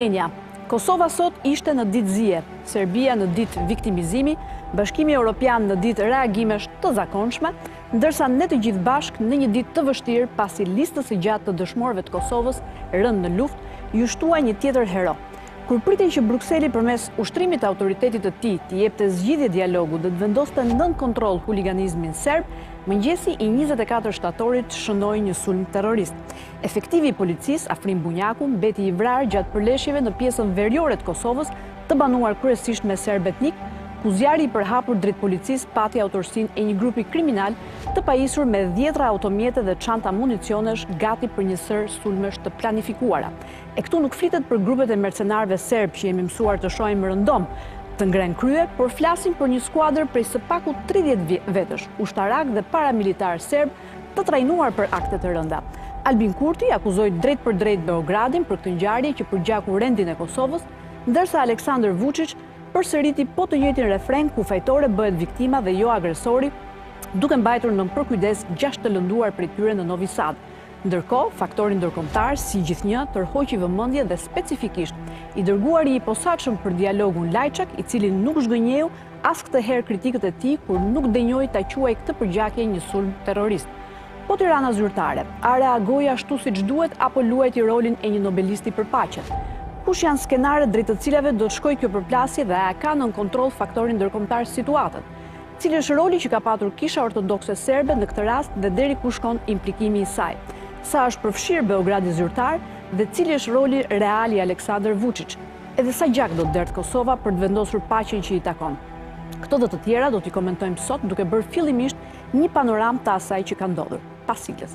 Albania, Kosova sot ishte në ditë zie, Serbia në ditë viktimizimi, Bashkimi Europian në ditë reagimesh të zakonshme, ndërsa ne të gjithë bashkë në një ditë të vështirë pasi listës së gjatë të dëshmorëve të Kosovës rënë në luftë, iu shtua një tjetër hero. Kur pritej që Brukseli përmes ushtrimit të autoritetit të tij t'i jepte zgjidhje dialogut dhe të vendoste nën kontroll huliganizmin serb, mëngjesi i njëzet e katër shtatorit shënoi një sulm terrorist. Efektivi i policisë, Afrim Bunjaku, mbeti i vrarë gjatë përleshjeve në pjesën veriore të Kosovës, të banuar kryesisht me serbë etnikë, ku zjarri i përhapur drejt policisë pati autorësinë e një grupi kriminal të pajisur me dhjetëra automjete dhe çanta municionesh gati për një sërë sulmesh të planifikuara. E këtu nuk flitet për grupet e mercenarëve serbë që jemi mësuar të shohim rëndom të ngrenë krye, por flasim për një skuadër prej së paku tridhjetë vetësh, ushtarakë dhe paramilitarë serbë, Të trajnuar për akte të rënda. Albin Kurti akuzoi drejtpërdrejt Beogradin për këtë ngjarje që përgjaku rendin e Kosovës, ndërsa Aleksandër Vuçiç përsëriti po të njëjtin refren ku fajtore bëhet viktima dhe jo agresori, duke mbajtur nën përkujdes gjashtë të lënduar prej tyre në Novi Sad. Ndërkohë, faktori ndërkombëtar, si gjithnjë, tërhoqi vëmendje dhe specifikisht, i dërguari i posaçëm për dialogun Lajçak, i cili nuk zhgënjeu As këtë herë kritikët e tij kur nuk denjoi ta quajë këtë përgjakje një sulm terrorist. Po Tirana zyrtare, a reagoi ashtu siç duhet apo luajti rolin e një nobelisti për paqen? Kush janë skenaret drejt të cilave do të shkojë kjo përplasje dhe a e ka nën kontroll faktori ndërkombëtar situatën? Cili është roli që ka patur Kisha Ortodokse Serbe në këtë rast dhe deri ku shkon implikimi i saj? Sa është përfshirë Beogradi zyrtar dhe cili është roli real i Aleksandër Vuçiç? Edhe sa gjak do të derdhë Kosova për të vendosur paqen që i takon? Këto dhe të tjera do t'i komentojmë sot duke bërë fillimisht një panoramë të asaj që ka ndodhur. Pas siglës.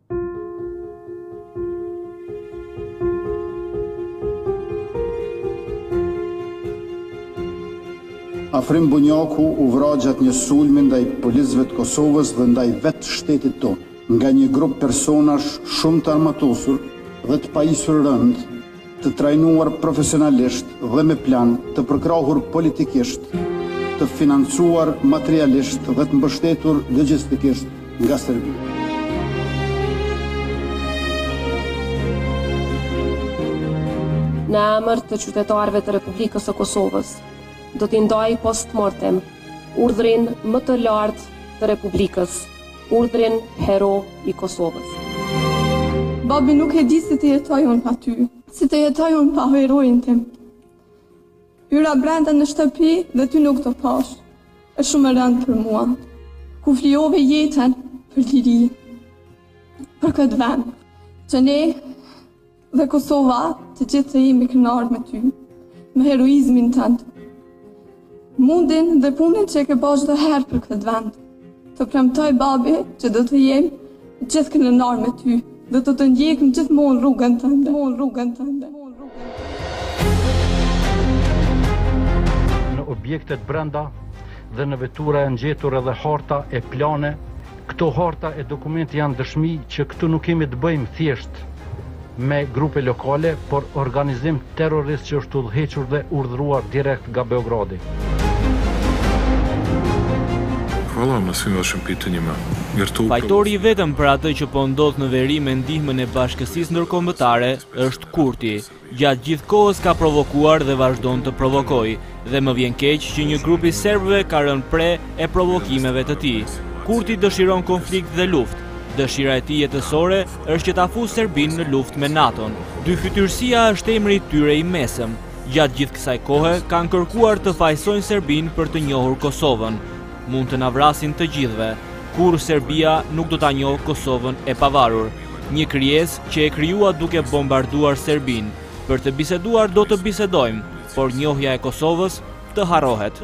Afrim Bunjaku u vra gjatë një sulmi ndaj policëve të Kosovës dhe ndaj vetë shtetit tonë, nga një grup personash shumë të armatosur dhe të pajisur rëndë, të trajnuar profesionalisht dhe me plan, të përkrahur politikisht, të financuar materialisht dhe të mbështetur logjistikisht nga Serbia. Në emër të qytetarëve të Republikës së Kosovës, do t'i ndaj post mortem urdhrin më të lartë të Republikës, urdhrin hero i Kosovës. Babi nuk e di si të jetoj unë pa ty, si të jetoj unë pa heroin tim. Hyra brenda në shtëpi dhe ty nuk të pash, e shumë e rëndë për mua. Ku flijove jetën për liri, për këtë vend, që ne Dhe Kosova, të gjithë të jemi krenarë me ty, me heroizmin tënd. Mundin dhe punën që e ke bërë çdo herë për këtë vend. Të premtoj babi që do të jem gjithë krenar me ty dhe do të ndjekim gjithmonë rrugën tënde, gjithmonë rrugën tënde. Në objektet brenda dhe në vetura janë gjetur edhe harta e plane Këto harta e dokumente janë dëshmi që këtu nuk kemi të bëjmë thjesht me grupe lokale, por organizim terrorist që është udhëhequr dhe urdhëruar direkt nga Beogradi. Hvala, na svim vašim pitanjima. Fajtori i vetëm për atë që po ndodh në veri me ndihmën e bashkësisë ndërkombëtare është Kurti. Gjatë gjithë kohës ka provokuar dhe vazhdon të provokojë dhe më vjen keq që një grup i serbëve ka rënë pre e provokimeve të tij. Kurti dëshiron konflikt dhe luftë. Dëshira e tij jetësore është që ta fusë Serbinë në luftë me NATO-n. Dyfytyrësia është emri i tyre i mesëm. Gjatë gjithë kësaj kohe kanë kërkuar të fajësojnë Serbinë për të njohur Kosovën. Mund të na vrasin të gjithëve. Kurrë Serbia nuk do ta njohë Kosovën e pavarur. Një krijesë që e krijuan duke bombarduar Serbinë. Për të biseduar do të bisedojmë, por njohja e Kosovës të harrohet.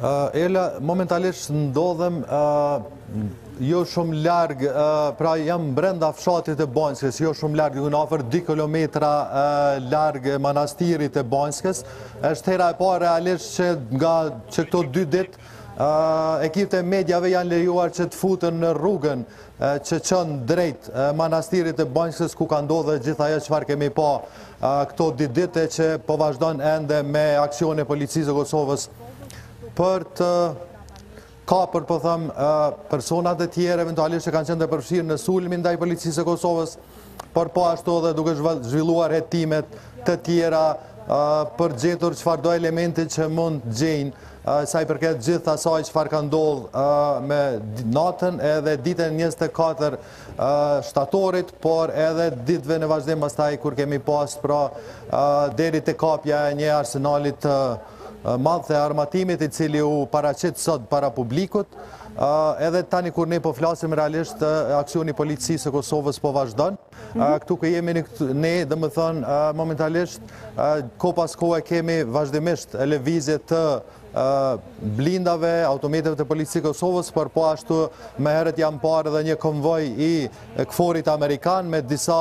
Erla, momentalisht ndodhem jo shumë larg, pra jam brenda fshatit të Banjskës, jo shumë larg, diku afër 2 km larg manastirit të Banjskës, është hera e parë realisht që nga që këto 2 ditë, ekipet e mediave janë lejuar që të futen në rrugën, që çon drejt Manastirit të Banjskës ku ka ndodhur gjithë ajo çfarë kemi pa këto dy ditë e që po vazhdon ende me aksione e policisë së Kosovës për të kapur po them personat e tjerë eventualisht që kanë qenë të përfshirë në sulmin ndaj policisë së Kosovës, por po ashtu edhe duke zhvilluar hetime të tjera për t'gjetur çfarëdo elementi që mund t'gjejnë Sa i përket gjithë asaj çfarë ka ndodhur me natën edhe ditën e njëzet e katër shtatorit, por edhe ditëve në vazhdim pastaj kur kemi pas pra deri te kapja e një arsenali të madh të armatimit i cili u paraqit sot para publikut, edhe tani kur ne po flasim realisht aksioni i Policisë së Kosovës po vazhdon. Këtu ku jemi ne, domethënë, momentalisht, kohë pas kohe kemi vazhdimisht lëvizje të blindave, automjetëve të Policisë Kosovës, por po ashtu më herët kam parë dhe një konvoj i KFOR-it amerikan me disa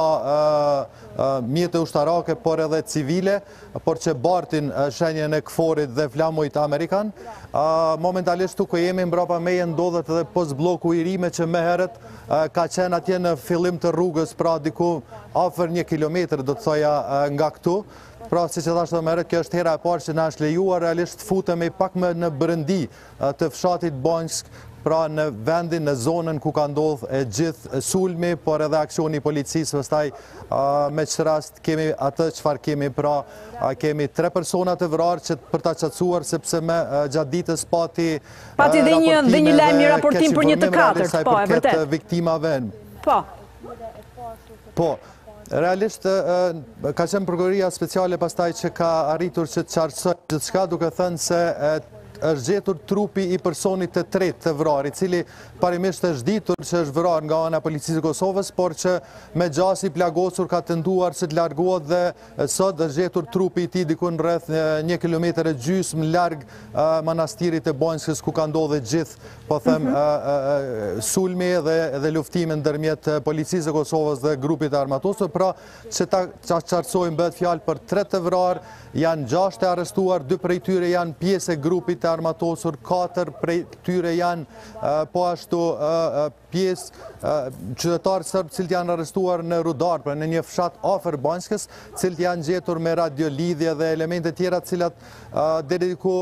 mjete ushtarake, por edhe civile, por që bartin shenjën e KFOR-it dhe flamujt amerikan, momentalisht këtu ku jemi mbrapa meje ndodhet edhe postblloku i ri meqë më herët ka qenë atje në fillim të rrugës, pra diku afër një kilometër do të thoja nga këtu, pra siç e thashë dhe më herët kjo është hera e parë që na është lejuar realisht të futemi pak më në brendi, të fshatit Banjskë, pra në vendin, në zonën ku ka ndodh e gjithë sulmi, por edhe aksioni i policisë, pastaj me ç'rast kemi atë çfarë kemi, pra kemi tre persona të vrarë që për ta qartësuar, sepse me gjatë ditës pati pati dhe një, dhe një lajm një raportim për një të katërt, po, e vërtet. Viktimave. Po. Po. Realisht, ka qenë prokuroria speciale pastaj që ka arritur që të qartësojë gjithçka, duke thënë se është gjetur trupi i personit të tretë të vrarë, i cili parimisht është ditur që është vrarë nga ana e Policisë së Kosovës, por që me gjasë i plagosur ka tentuar që të largohet dhe sot është gjetur trupi i tij dikun rreth një kilometër e gjysmë larg manastirit të Banjskës ku ka ndodh e gjithë Po them, sulmi dhe luftimi ndërmjet Policisë së Kosovës dhe grupit të armatosur, pra që ta qartësojmë bëhet fjalë për tre të vrarë, janë gjashtë të arrestuar, dy prej tyre janë pjesë e grupit të armatosur, katër prej tyre janë po ashtu pjesë qytetarë serbë të cilët janë arrestuar në Rudar, pra në një fshat afër Banjskës, të cilët janë gjetur me radiolidhje dhe elemente tjera të cilat deri diku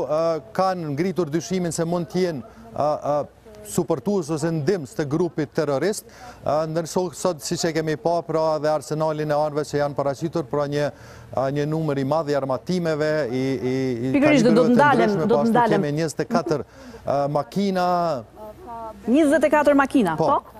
kanë ngritur dyshimin se mund të jenë suportues ose ndihmës të grupit terrorist, ndërsa sot siç e kemi pa pra dhe arsenalin e armëve që janë paraqitur pra një numër i madh i armatimeve i kalibrave të ndryshme po ashtu kemi 24 makina 24 makina, po? po?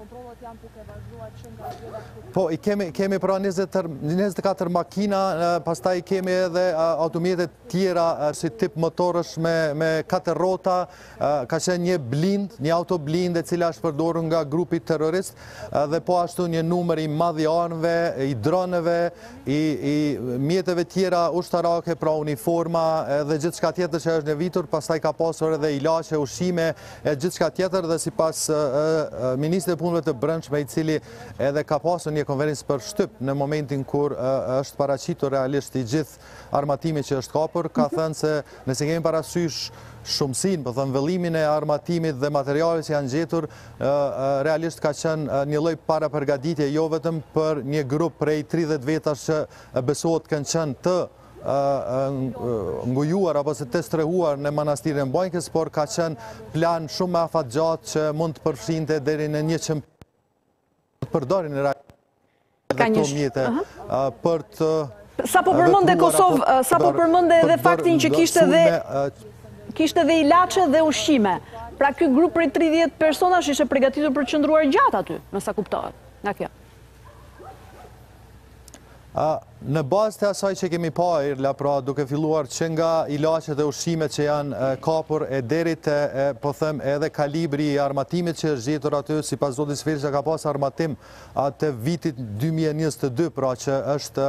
Kontrollet janë duke vazhduar që nga e diela këtu. Po, i kemi, kemi pra 24, 24 makina, pastaj i kemi edhe automjetet tjera si tip motorësh me, me 4 rota, ka qenë një blind, një autoblind e cila është përdorur nga grupi terrorist dhe po ashtu një numër i madh i armëve, i dronëve, i, i mjeteve tjera ushtarake, pra uniforma edhe gjithçka tjetër që është nevojitur, pastaj ka pasur edhe ilaçe, ushqime, e gjithçka tjetër dhe sipas ministrit të Punëve të Brendshme i cili edhe ka pasur një konferencë për shtyp në momentin kur është paraqitur realisht i gjithë armatimi që është kapur, ka mhm. thënë se nëse kemi parasysh shumësinë, po thënë vëllimin e armatimit dhe materialit që janë gjetur, realisht ka qenë një lloj parapërgatitje jo vetëm për një grup prej 30 vetash që besohet kanë qenë të ngujuar apo të strehuar në manastirin e Banjskës, por ka qenë plan shumë më afatgjatë që mund të përfshinte deri në një që përdorin në rajtë dhe të mjetë për të... Sapo përmende Kosovë, sapo përmende edhe faktin që kishte dhe kishte dhe ilaçe dhe ushqime. Pra ky grup prej 30 personash ishte përgatitur për të qëndruar gjatë aty, me sa kuptohet, nga kjo. Në bazë të asaj që kemi pa, Eirla, pra duke filluar që nga ilaçet e ushqimet që janë kapur e deri te, po them edhe kalibri i armatimit që është gjetur aty, sipas zotit Sveçla ka pas armatime të vitit 2022, pra që është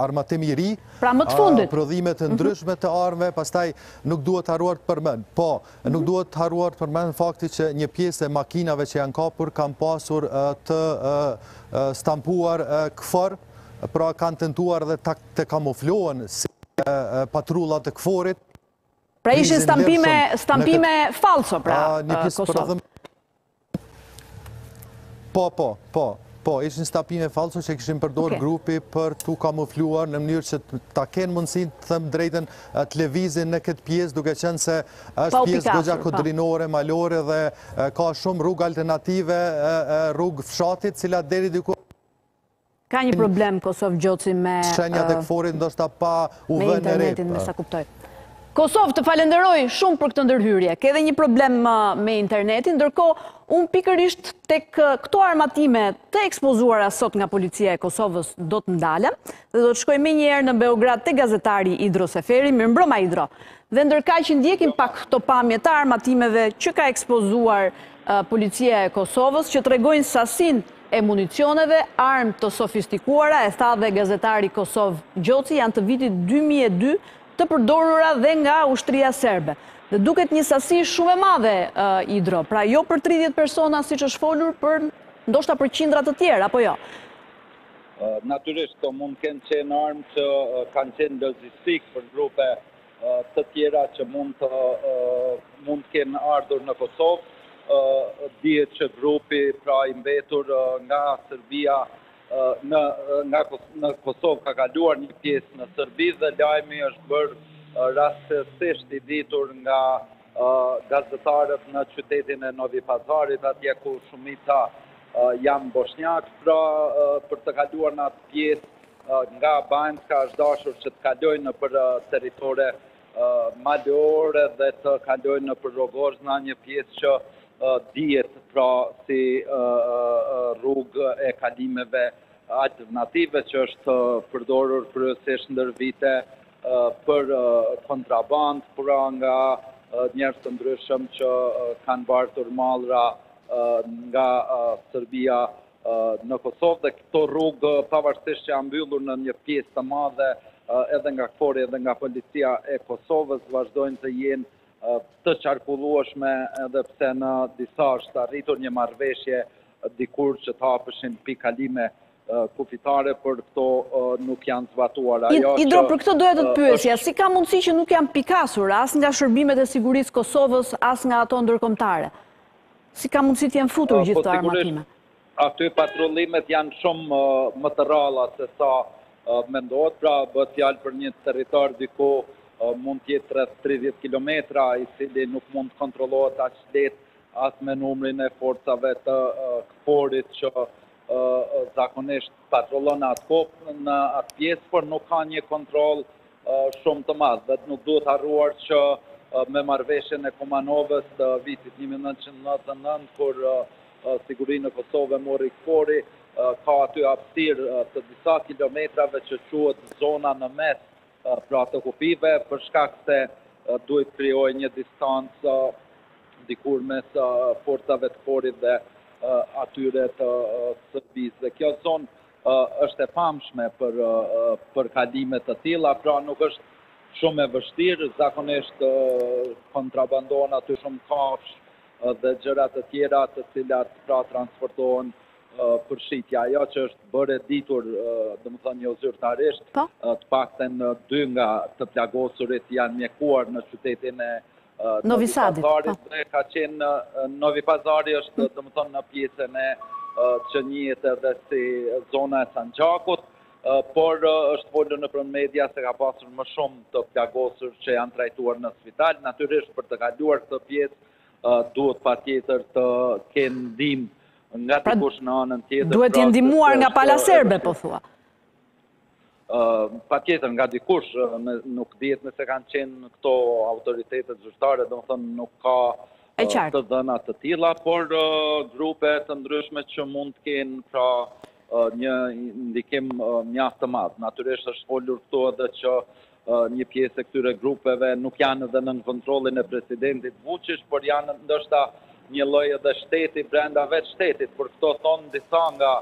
armatim i ri, pra më të fundit, prodhime të ndryshme të armëve, pastaj nuk duhet harruar të përmend, po, Nuk duhet harruar të përmend faktin që një pjesë e makinave që janë kapur kanë pasur të stampuar KFOR, pra kanë tentuar edhe të kamuflohen si patrulla të KFOR-it. Pra ishin stampime, stampime falso pra. Një pjesë për të thënë. Po, po, po, po, ishin stampime falso që kishin përdorë grupi për t'u kamufluar në mënyrë që ta kenë mundësinë të them të drejtën të lëvizin në këtë pjesë duke qenë se është pjesë goxha kodrinore, malore dhe ka shumë rrugë alternative, rrugë fshati, të cilat deri diku Ka një problem Kosovë Gjoci me... Shenjat e KFOR-it ndoshta pa u vënë re. Me internetin, me sa kuptoj. Kosovë, të falënderoj shumë për këtë ndërhyrje. Ke dhe një problem me internetin, ndërkohë, unë pikërisht te këto armatime të ekspozuara sot nga policia e Kosovës do të ndalem, dhe do të shkoj menjëherë në Beograd te gazetari Idro Seferi, mirëmbrëma Idro. Dhe ndërkaq që ndjekim pak këto pamje të armatimeve që ka ekspozuar policia e Kosovës, që tregojnë sasinë e municioneve, armë të sofistikuara, e tha dhe gazetari Kosov Gjoci, janë të vitit dy mijë e dy, të përdorura dhe nga ushtria serbe. Dhe duket një sasi shumë e madhe, Idro, pra jo për 30 persona siç është folur, por ndoshta për qindra të tjerë, apo jo? Natyrisht, këto mund të kenë qenë armë që kanë qenë logjistikë për grupe të tjera që mund të mund të kenë ardhur në Kosovë. Dihet që grupi pra i mbetur nga Serbia në në Kosovë ka kaluar një pjesë në Serbi dhe lajmi është bërë rastësisht i ditur nga gazetarët në qytetin e Novi Pazarit, atje ku shumica janë boshnjakë, pra për të kaluar në atë pjesë nga Banjska është dashur që të kalojnë nëpër territore malore dhe të kalojnë nëpër Rogozna, një pjesë që dihet pra si rrugë e kalimeve alternative që është përdorur kryesisht ndër vite për kontrabandë, pra nga njerëz të ndryshëm që kanë bartur mallra nga Serbia në Kosovë dhe këto rrugë pavarësisht që janë mbyllur në një pjesë të madhe edhe nga KFOR-i edhe nga policia e Kosovës vazhdojnë të jenë të qarkullueshme edhe pse në disa është arritur një marrëveshje dikur që të hapeshin pikëkalime kufitare por këto nuk janë zbatuar. Idro, për këtë doja të të pyesja, si ka mundësi që nuk janë pikasur as nga shërbimet e sigurisë Kosovës, as nga ato ndërkombëtare? Si ka mundësi të jenë futur gjithë këto armatime? Aty patrullimet janë shumë më të rralla se sa mendohet, pra bëhet fjalë për një territor diku mund të jetë rreth 30 km, i cili nuk mund të kontrollohet aq lehtë as me numrin e forcave të KFOR-it që zakonisht patrullon në atë ko, në atë pjesë, por nuk ka një kontroll shumë të madh. Dhe nuk duhet harruar që me marrëveshjen e Kumanovës të vitit një mijë e nëntëqind e nëntëdhjetë e nëntë, kur sigurinë në Kosovë e mori KFOR-i, ka aty hapësirë të disa kilometrave që quhet zona në mes, pra të kufijve, për shkak se duhej të krijohej një distancë dikur mes forcave të KFOR-it dhe atyre të Serbisë. Dhe kjo zonë është e famshme për për kalime të tilla, pra nuk është shumë e vështirë, zakonisht kontrabandohen aty shumë kafshë dhe gjëra të tjera të cilat pra transportohen përfshirja, ajo që është bërë e ditur, domethënë jo zyrtarisht, të paktën dy nga të plagosurit janë mjekuar në qytetin e Novi Pazarit dhe ka qenë Novi Pazari është domethënë në pjesën e që njihet edhe si zona e Sanxhakut, por është folur nëpër media se ka pasur më shumë të plagosur që janë trajtuar në spital, natyrisht për të kaluar këtë pjesë duhet patjetër të kenë ndihmë Nga dikush në anën tjetër... Pra, duhet i ndihmuar nga pala serbe, po thua. Patjetër, nga dikush, nuk dihet nëse kanë qenë këto autoritetet zyrtare, domethënë nuk ka të dhëna të tilla, por grupe të ndryshme që mund të kenë pra një ndikim mjaft të madh. Natyrisht është folur këtu edhe që Një pjesë e këtyre grupeve nuk janë edhe nën kontrollin e presidentit Vuçiç, por janë ndoshta një lloj edhe shteti brenda vetë shtetit, por këto thonë disa nga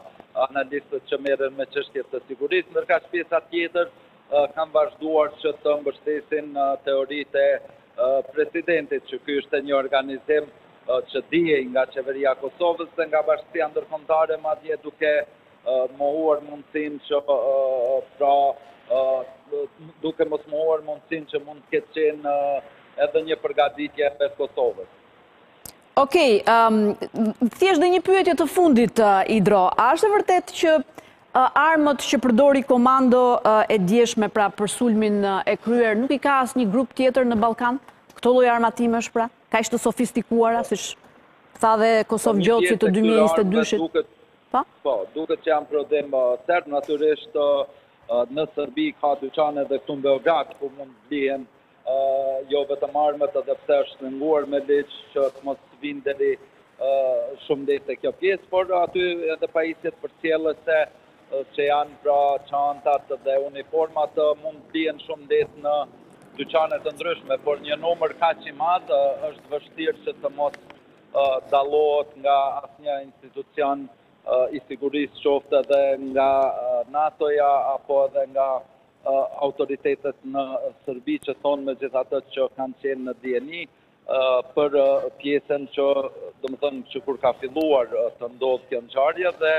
analistët që merren me çështje të sigurisë, ndërkaq pjesa tjetër kanë vazhduar që të mbështesin teoritë e presidentit, që ky ishte një organizim që dihej nga Qeveria e Kosovës dhe nga Bashkësia Ndërkombëtare, madje duke mohuar mundësinë që pra duke mos mohuar mundësinë që mund të ketë qenë edhe një përgatitje e vetë Kosovës. Okej, thjesht dhe një pyetje të fundit, Idro, a është e vërtetë që armët që përdori komando e djeshme pra për sulmin e kryer, nuk i ka asnjë grup tjetër në Ballkan? Këto lloj armatimesh pra? Kaq të sofistikuara, siç tha dhe Kosovë '99, si të 2022-shit? Po? Po, duket që janë prodhim serb, natyrisht në Serbi ka dyqane dhe këtu në Beograd ku mund të blihen jo vetëm armët edhe pse është shtrënguar me ligj që të mos vijnë deri shumë lehtë te kjo pjesë, por aty edhe pajisjet përcjellëse që janë pra çantat dhe uniformat mund të blihen shumë lehtë në dyqane të ndryshme, por një numër kaq i madh është vështirë që të mos dallohet nga asnjë institucion i sigurisë qoftë edhe nga NATO-ja apo edhe nga autoritetet në Serbi që thonë megjithatë që kanë qenë në dijeni për pjesën që domethënë që kur ka filluar të ndodhë kjo ngjarje dhe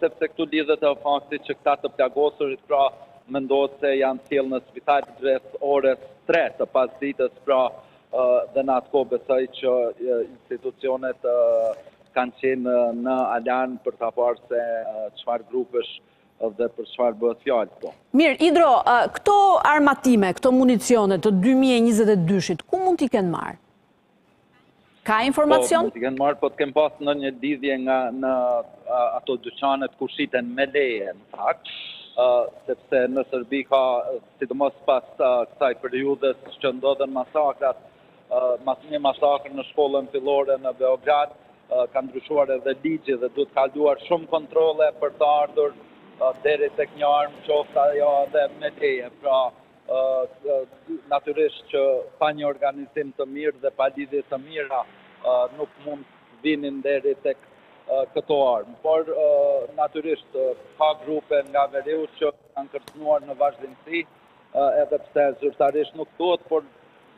sepse këtu lidhet edhe fakti që këta të plagosurit pra mendohet se janë sjellë në spital rreth orës tre të pasdites pra Dhe në atë kohë besoj që institucionet kanë qenë në alarm për ta parë se çfarë grupesh dhe për çfarë bëhet fjalë këtu. Mirë, Idro, këto armatime, këto municione të dy mijë e njëzet e dyshit, ku mund t'i kenë marrë? Ka informacion? Po, mund t'i kenë marrë, po të kenë pasë ndonjë lidhje nga ato dyqanet ku shiten me leje, në fakt, sepse në Serbi ka sidomos pas kësaj periudhës që ndodhën masakrat, pas një masakre në shkollën fillore në Beograd, ka ndryshuar edhe ligji dhe duhet kaluar shumë kontrolle për të ardhur deri tek një armë, qoftë ajo edhe me leje. Pra, natyrisht që pa një organizim të mirë dhe pa lidhje të mira nuk mund të vinin deri tek këto armë. Por natyrisht ka grupe nga veriu që kanë kërcënuar në vazhdimësi, edhe pse zyrtarisht nuk thuhet, por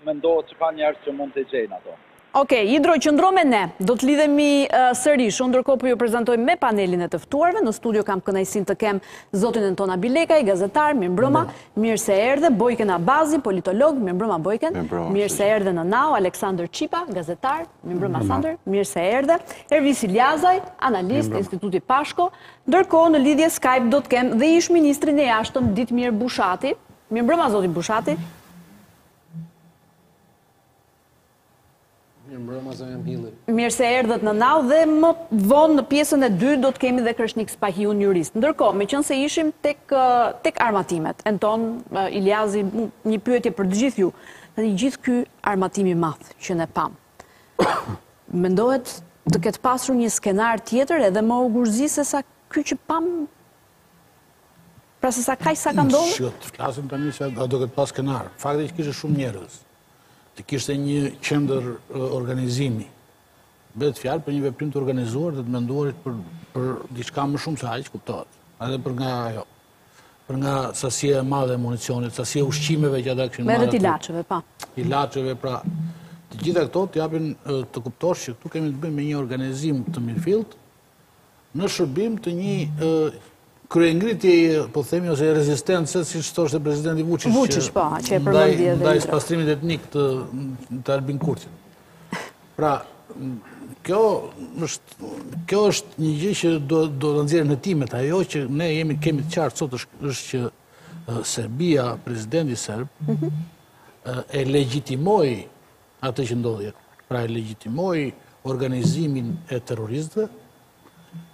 mendohet që ka njerëz që mund t'i gjejnë ato. Okej, Idro, qëndro me ne, do të lidhemi sërish. Unë ndërkohë po ju prezantoj me panelin e të ftuarve. Në studio kam kënaqësinë të kem zotin Enton Abilekaj, gazetar, mirëmbrëma, mirë se erdhe, Bojken Abazi, politolog, mirëmbrëma Bojken, mirë se erdhe në Now, Aleksandër Çipa, gazetar, mirëmbrëma Sandër, mirë se erdhe, Ervis Iljazaj, analist, Instituti Pashko, mirëmbrëma. Ndërkohë në lidhje Skype do të kem dhe ish ministrin e jashtëm Ditmir Bushati. Mirëmbrëma zoti Bushati. Mirëmbrëma zonja Milli. Mirë se erdhët në Now dhe më vonë në pjesën e dy do të kemi dhe Kreshnik Spahiun jurist. Ndërkohë, meqenëse ishim tek tek armatimet, Enton, Iljazaj, një pyetje për të gjithë ju. Tani gjithë ky armatim i madh që ne pamë, Mendohet të ketë pasur një skenar tjetër edhe më ogurzi se sa ky që pamë, pra se sa kaq sa ka ndodhur? Që të flasim të një se a do ketë pas skenar. Fakti që kishte shumë njerëz, që kishte një qendër organizimi, bëhet fjalë për një veprim të organizuar dhe të menduar për diçka më shumë se aq, kuptohet, edhe për nga ajo. Për nga sasia e madhe e municionit, sasia e ushqimeve që ata kishin marrë. Madje dhe t'ilaçeve, po. Po. Ilaçeve, pra. Të gjitha këto t'japin të kuptosh që këtu kemi të bëjmë me një organizim të mirëfilltë në shërbim të një kryengritje, po themi, ose rezistence, siç thoshte presidenti Vuçiç, Vuçiç, po, po, që e përmendi dhe ndaj spastrimit etnik të Albin Kurtit. Pra, kjo është një gjë që do ta nxjerrin hetimet. Ajo që ne jemi kemi të qartë sot është që Serbia, presidenti serb, mhm. e legjitimoi atë që ndodhi. Pra, e legjitimoi organizimin e terroristëve,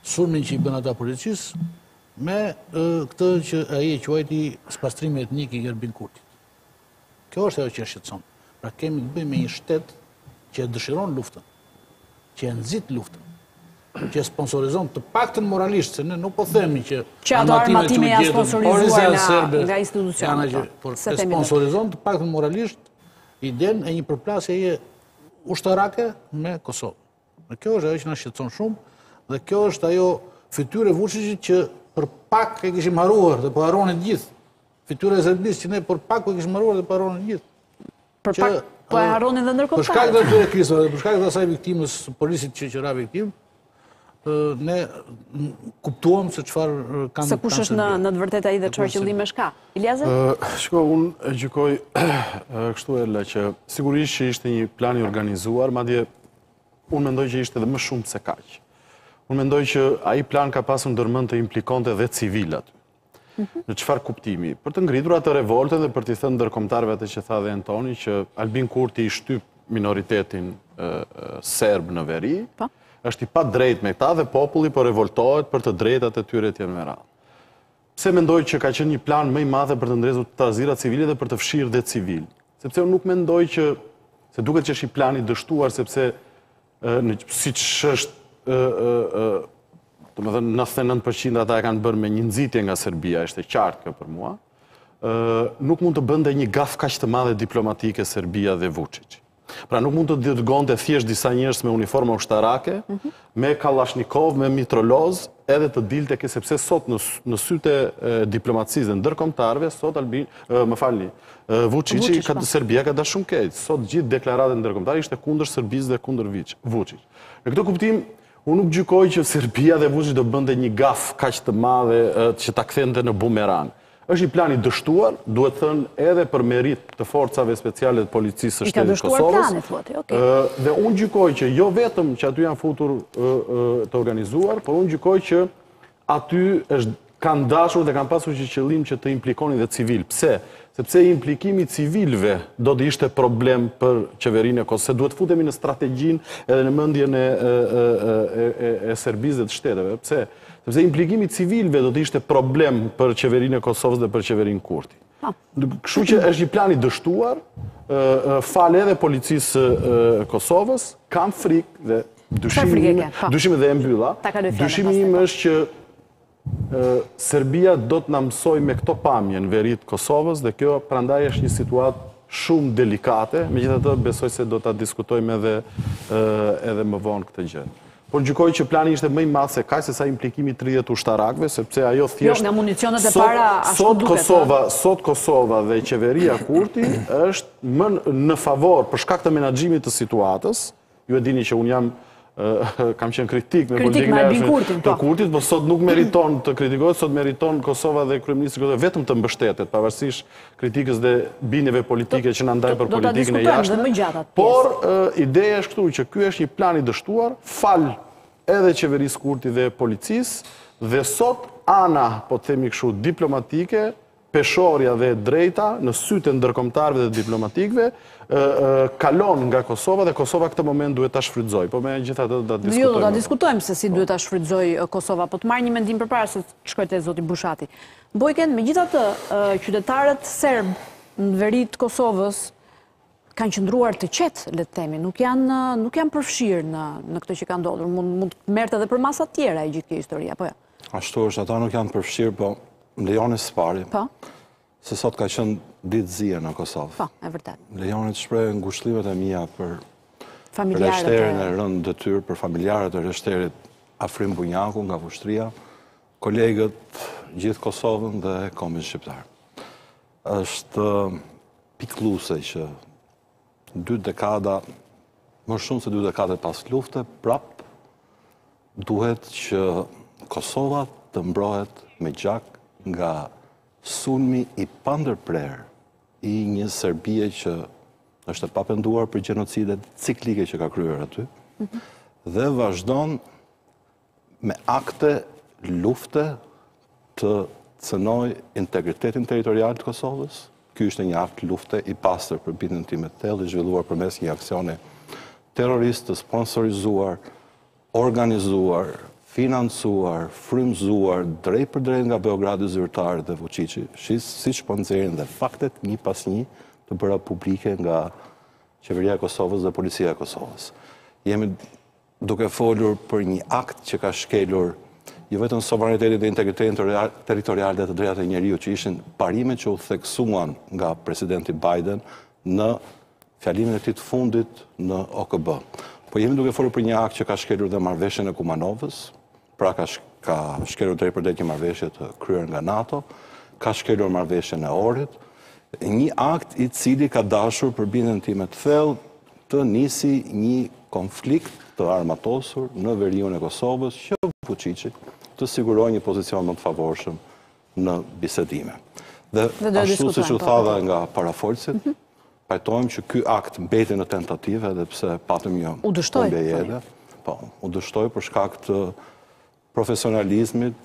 sulmin që i bënë ata policisë, me këtë që ai e quajti spastrimi etnik i Albin Kurtit. Kjo është ajo që e shqetëson. Pra kemi të bëjmë me një shtet që e dëshiron luftën, që e nxit luftën, që e sponsorizon të paktën moralisht, se ne nuk po themi që që ato armatime janë sponsorizuar nga, nga institucionet. Që, po. por e sponsorizon të paktën moralisht idenë e një përplasjeje ushtarake me Kosovën. Dhe kjo është ajo që na shqetëson shumë dhe kjo është ajo fytyrë e Vuçiqit që për pak e kishim harruar dhe po e harronin të gjithë. Fytyra e Serbisë që ne për pak e kishim harruar dhe po e harronin të gjithë. Për pak, po e harronin dhe ndërkombëtarët. Për shkak dhe të krizave dhe për shkak dhe asaj viktimës së policit që që ra viktimë, ne kuptuam se çfarë kanë... Se kush është në të vërtetë ai dhe çfarë qëllimesh ka? Iljaze? Shiko, unë e gjykoj kështu që sigurisht që ishte një plan i organizuar, madje unë mendoj që ishte dhe më shumë se kaq. Unë mendoj që ai plan ka pasur ndër mend të implikonte dhe civilë aty. Në çfarë kuptimi? Për të ngritur atë revoltën dhe për t'i thënë ndërkombëtarëve atë që tha dhe Antoni, që Albin Kurti i shtyp minoritetin serb në veri, po. është i padrejtë me ta dhe populli për po revoltohet për të drejtat e tyre e tjerë me radhë. Pse mendoj që ka qenë një plan më i madh për të ndezur trazira civile dhe për të përfshirë dhe civilë? Sepse unë nuk mendoj që, se duket që është një plan i dështuar, sepse Në siç është, domethënë 99% ata e kanë bërë me një nxitje nga Serbia, është e qartë kjo për mua, nuk mund të bënte një gafë kaq të madhe diplomatike Serbia dhe Vuçiç. Pra nuk mund të dërgonte thjesht disa njerëz me uniforma ushtarake, me kallashnikov, me mitraloz, edhe të dilte ke, sepse sot në sytë e diplomacisë dhe ndërkombëtarëve, sot Albin, më falni, Vuçiçi ka të Serbia ka dalë shumë keq. Sot gjithë deklaratat ndërkombëtare ishte kundër Serbisë dhe kundër Viç, Vuçiç. Në këtë kuptim, unë nuk gjykoj që Serbia dhe Vuçiç do të bënte një gafë kaq të madhe që ta kthente në bumerang. Është një plan i dështuar, duhet thënë edhe për meritë të forcave speciale të policisë së shtetit të Kosovës. Dhe unë gjykoj që jo vetëm që aty janë futur të organizuar, por unë gjykoj që Aty është kanë dashur dhe kanë pasur që qëllim që të implikonin dhe civilë. Pse? Sepse implikimi i civilëve do të ishte problem për qeverinë e Kosovës. Se duhet të futemi në strategjinë edhe në mendjen e e e e, e Serbisë dhe të shteteve. Pse? Sepse implikimi i civilëve do të ishte problem për qeverinë e Kosovës dhe për qeverinë Kurti. Po. Kështu që është një plan i dështuar, falë edhe policisë së Kosovës, kam frikë dhe Dyshimi, dhe e mbylla, dyshimi im është që Serbia do të na mësojë me këto pamje në veri të Kosovës dhe kjo prandaj është një situatë shumë delikate, megjithatë besoj se do të diskutojme edhe edhe më vonë këtë gjë. Por gjykoj që plani ishte më i madh se kaq sesa implikimi i 30 ushtarakëve, sepse ajo jo, thjesht nga municionet e para ashtu duket. Sot Kosova, sot Kosova dhe qeveria Kurti është më në favor për shkak të menaxhimit të situatës, Ju e dini që unë jam kam qenë kritik me politikën e jashtme, po, të Kurtit, po sot nuk meriton të kritikohet, sot meriton Kosova dhe kryeministri Kosova vetëm të mbështetet, pavarësisht kritikës dhe bindjeve politike që na ndajnë për politikën e jashtme. Do ta diskutojmë më Por ideja është këtu që ky është një plan i dështuar, falë edhe qeverisë Kurti dhe policisë dhe sot ana, po të themi kështu, diplomatike Peshorja dhe e drejta në sytë e ndërkombëtarëve dhe diplomatikëve kalon nga Kosova dhe Kosova këtë moment duhet ta shfrytëzojë. Po megjithatë do ta diskutojmë. Jo, do ta diskutojmë se si duhet ta shfrytëzojë Kosova. Po të marr një mendim përpara se të shkoj te zoti Bushati. Bojken, megjithatë, qytetarët serbë në veri të Kosovës kanë qëndruar të qetë, le të themi, nuk janë nuk janë përfshirë në në këtë që ka ndodhur. Mund mund të merrte edhe përmasa të tjera e gjithë kjo histori, apo jo? Ashtu është, ata nuk janë përfshirë, po më lejoni së pari. Po? Se sot ka qenë ditë zie në Kosovë. Po, e vërtetë. Më lejoni të shpreh ngushëllimet e mia për rreshterin e rënë në detyrë, për familjarët e rreshterit Afrim Bunjaku nga Vushtrria, kolegët, gjithë Kosovën dhe kombin shqiptar. Është pikëlluese që Dy dekada, më shumë se dy dekada pas lufte, prapë duhet që Kosova të mbrohet me gjak nga sulmi i pandërprerë i një Serbie që është e papenduar për gjenocidet ciklike që ka kryer aty, dhe vazhdon me akte lufte të cenojë integritetin territorial të Kosovës. Ky ishte një akt lufte i pastër për bindjen time të thellë, i zhvilluar përmes një aksioni terrorist të sponsorizuar, organizuar, financuar, frymëzuar drejtpërdrejt nga Beogradi zyrtar dhe Vuçiçi, siç po nxjerrin dhe faktet një pas një të bëra publike nga Qeveria e Kosovës dhe Policia e Kosovës. Jemi duke folur për një akt që ka shkelur jo vetëm sovranitetin dhe integritetin territorial dhe të drejtat e njeriut, që ishin parime që u theksuan nga presidenti Biden në fjalimin e tij të fundit në OKB. Po jemi duke folur për një akt që ka shkelur dhe marrëveshjen e Kumanovës, Pra ka ka shkelur drejtpërdrejt një marrëveshje të kryer nga NATO, ka shkelur marrëveshjen e Ohrit, një akt i cili ka dashur për bindjen time të thellë të nisi një konflikt të armatosur në veriun e Kosovës që Vuçiçi të sigurojë një pozicion më të favorshëm në bisedime. Dhe, ashtu siç u tha dhe nga parafolësit, mhm. Pajtohem që ky akt mbeti në tentativë edhe pse patëm një humbje jete. Po, u dështoi për shkak të profesionalizmit,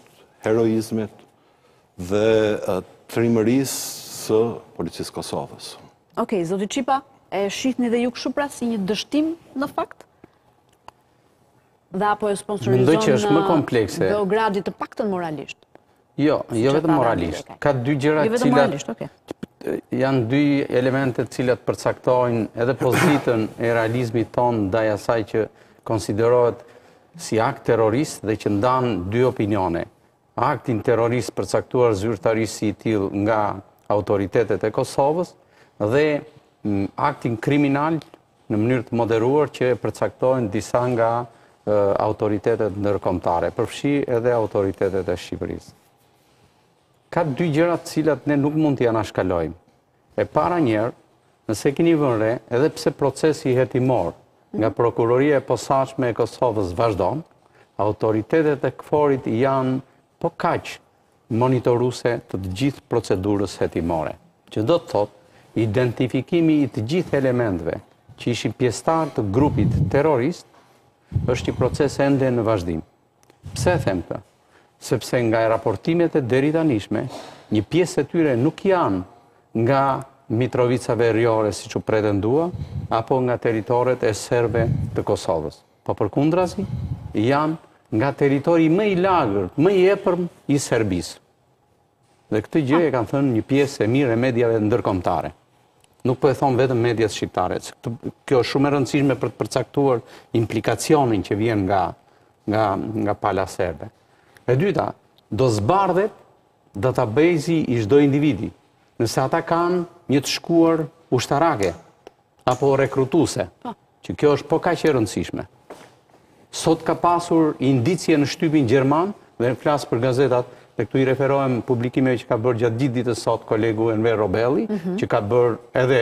heroizmit dhe trimërisë së policisë së Kosovës. Ok, zoti Çipa, e shihni dhe ju kështu pra si një dështim në fakt? Dhe apo e sponsorizon Beogradi të paktën moralisht? Jo, jo vetëm moralisht. Ka dy gjëra të cilat janë dy elemente të cilat përcaktojnë edhe pozitën e realizmit tonë ndaj asaj që konsiderohet si akt terrorist dhe që ndan dy opinione. Aktin terrorist përcaktuar zyrtarisht si i tillë nga autoritetet e Kosovës dhe aktin kriminal në mënyrë të moderuar që e përcaktojnë disa nga autoritetet ndërkombëtare, përfshi edhe autoritetet e Shqipërisë. Ka dy gjëra të cilat ne nuk mund t'i anashkalojmë. E para njëherë, nëse kini vënë re, edhe pse procesi hetimor nga mhm. prokuroria e posaçme e Kosovës vazhdon, autoritetet e KFOR-it janë po kaq monitoruse të të gjithë procedurës hetimore, që do të thotë identifikimi i të gjithë elementëve që ishin pjesëtarë të grupit terrorist, është një proces ende në vazhdim. Pse e them këtë? Sepse nga e raportimet e deritanishme, një pjesë e tyre nuk janë nga Mitrovica Veriore, siç u pretendua, apo nga territoret e serbe të Kosovës. Po përkundrazi, janë nga territori më i largët, më i epërm i Serbisë. Dhe këtë gjë e kanë thënë një pjesë e mirë e mediave ndërkombëtare. Nuk po e thonë vetëm mediat shqiptare. Kjo është shumë e rëndësishme për të përcaktuar implikacionin që vjen nga nga nga pala serbe. E dyta, do zbardhet database-i i çdo individi. Nëse ata kanë një të shkuar ushtarake, apo rekrutuse, që kjo është po kaq e rëndësishme. Sot ka pasur indicie në shtypin gjerman, dhe flas për gazetat, dhe këtu i referohem publikimeve që ka bërë gjatë dit ditës sot kolegu Enver Robelli, mhm. që ka bërë edhe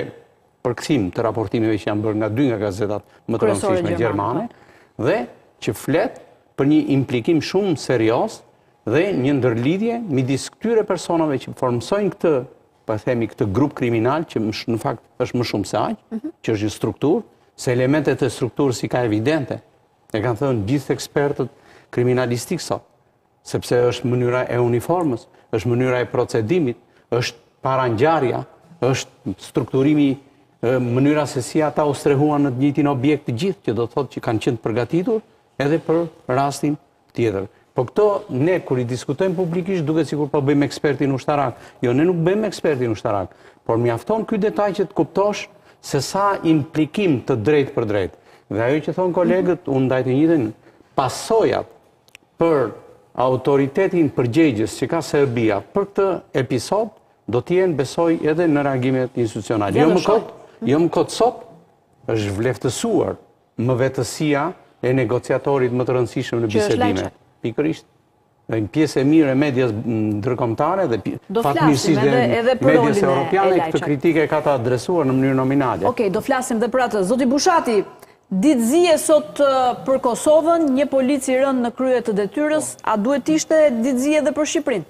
përkthim të raportimeve që janë bërë nga dy nga gazetat më të rëndësishme gjermane, po. dhe që flet për një implikim shumë serioz dhe një ndërlidhje midis këtyre personave që formësojnë këtë po e themi këtë grup kriminal që në fakt është më shumë se aq, mhm. që është një strukturë, se elementet e strukturës i ka evidente. E kanë thënë gjithë ekspertët kriminalistikë sot, sepse është mënyra e uniformës, është mënyra e procedimit, është parangjarja, është strukturimi mënyra se si ata u strehuan në të njëjtin objekt të gjithë, që do të thotë që kanë qenë të përgatitur edhe për rastin tjetër. Po këto ne kur i diskutojmë publikisht duket sikur po bëjmë ekspertin ushtarak. Jo, ne nuk bëjmë ekspertin ushtarak, por mjafton ky detaj që të kuptosh se sa implikim të drejtë për drejtë. Dhe ajo që thonë kolegët, mhm. unë ndaj të njëjtën, pasojat për autoritetin përgjegjës që ka Serbia për këtë episod do të jenë besoj edhe në reagimet institucionale. Jo më kot, jo më kot sot është vleftësuar Mëvetësia e negociatorit më të rëndësishëm në bisedime. Pikërisht. Dhe një pjesë e mirë e medias ndërkombëtare dhe fatmirësisht dhe medias europiane këtë kritikë e ka të adresuar në mënyrë nominale. Okej, do flasim dhe për atë. Zoti Bushati, ditë zie sot për Kosovën, një polic i rënë në krye të detyrës, a duhet të ishte ditë zie edhe për Shqipërinë?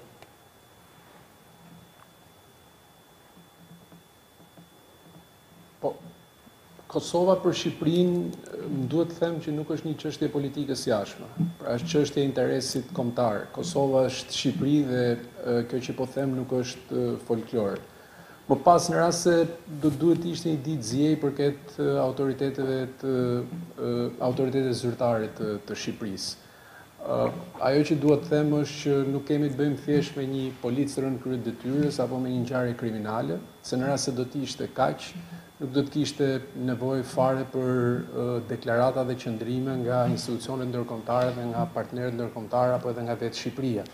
Po Kosova për Shqipërinë më duhet të them që nuk është një çështje e politikës së jashtme. Pra është çështje e interesit kombëtar. Kosova është Shqipëri dhe kjo që po them nuk është folklor. Më pas në rast se do duhet të ishte një ditë zie u përket autoriteteve të autoritetet zyrtare të, të Shqipërisë. Ajo që dua të them është që nuk kemi të bëjmë thjesht me një polic rënë në krye detyrës apo me një ngjarje kriminale, se në rast se do të ishte kaq, nuk do të kishte nevojë fare për deklarata dhe qëndrime nga institucionet ndërkombëtare dhe nga partnerët ndërkombëtarë apo edhe nga vetë Shqipëria.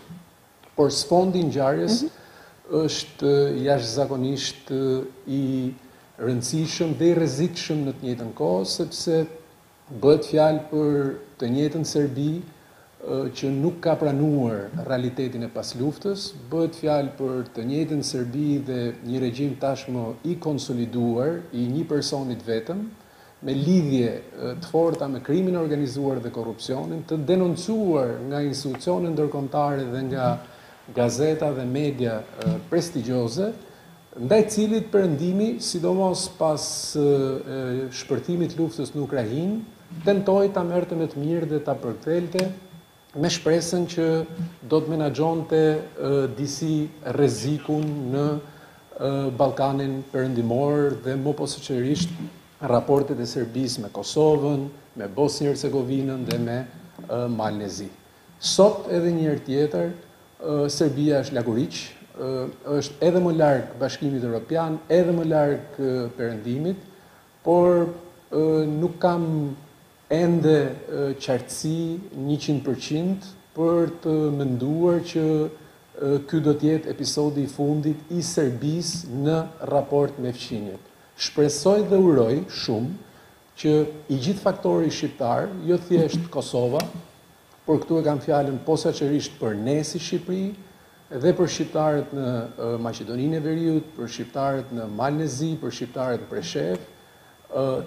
Por sfondi i ngjarjes mm -hmm. është jashtëzakonisht i rëndësishëm dhe i rrezikshëm në të njëjtën kohë, sepse Bëhet fjalë për të njëjtën Serbi që nuk ka pranuar realitetin e pasluftës, bëhet fjalë për të njëjtën Serbi dhe një regjim tashmë i konsoliduar i një personi të vetëm, me lidhje të forta me krimin e organizuar dhe korrupsionin, të denoncuar nga institucione ndërkombëtare dhe nga gazeta dhe media prestigjioze, ndaj cilit Perëndimi, sidomos pas shpërthimit të luftës në Ukrainë, tentoi ta merrte me të mirë dhe ta përkëdhelte me shpresën që do të menaxhonte disi rrezikun në Ballkanin Perëndimor dhe më posaçërisht raportet e Serbisë me Kosovën, me Bosnjë-Hercegovinën dhe me Malin e Zi. Sot edhe një herë tjetër Serbia është lakuriq, është edhe më larg Bashkimit Europian, edhe më larg Perëndimit, por nuk kam ende qartësi njëqind për qind për të menduar që ky do të jetë episodi i fundit i Serbisë në raport me fqinjët. Shpresoj dhe uroj shumë që i gjithë faktori shqiptar, jo thjesht Kosova, por këtu e kam fjalën posaçërisht për ne si Shqipëri dhe për shqiptarët në Maqedoninë e Veriut, për shqiptarët në Malin e Zi, për shqiptarët në Preshevë,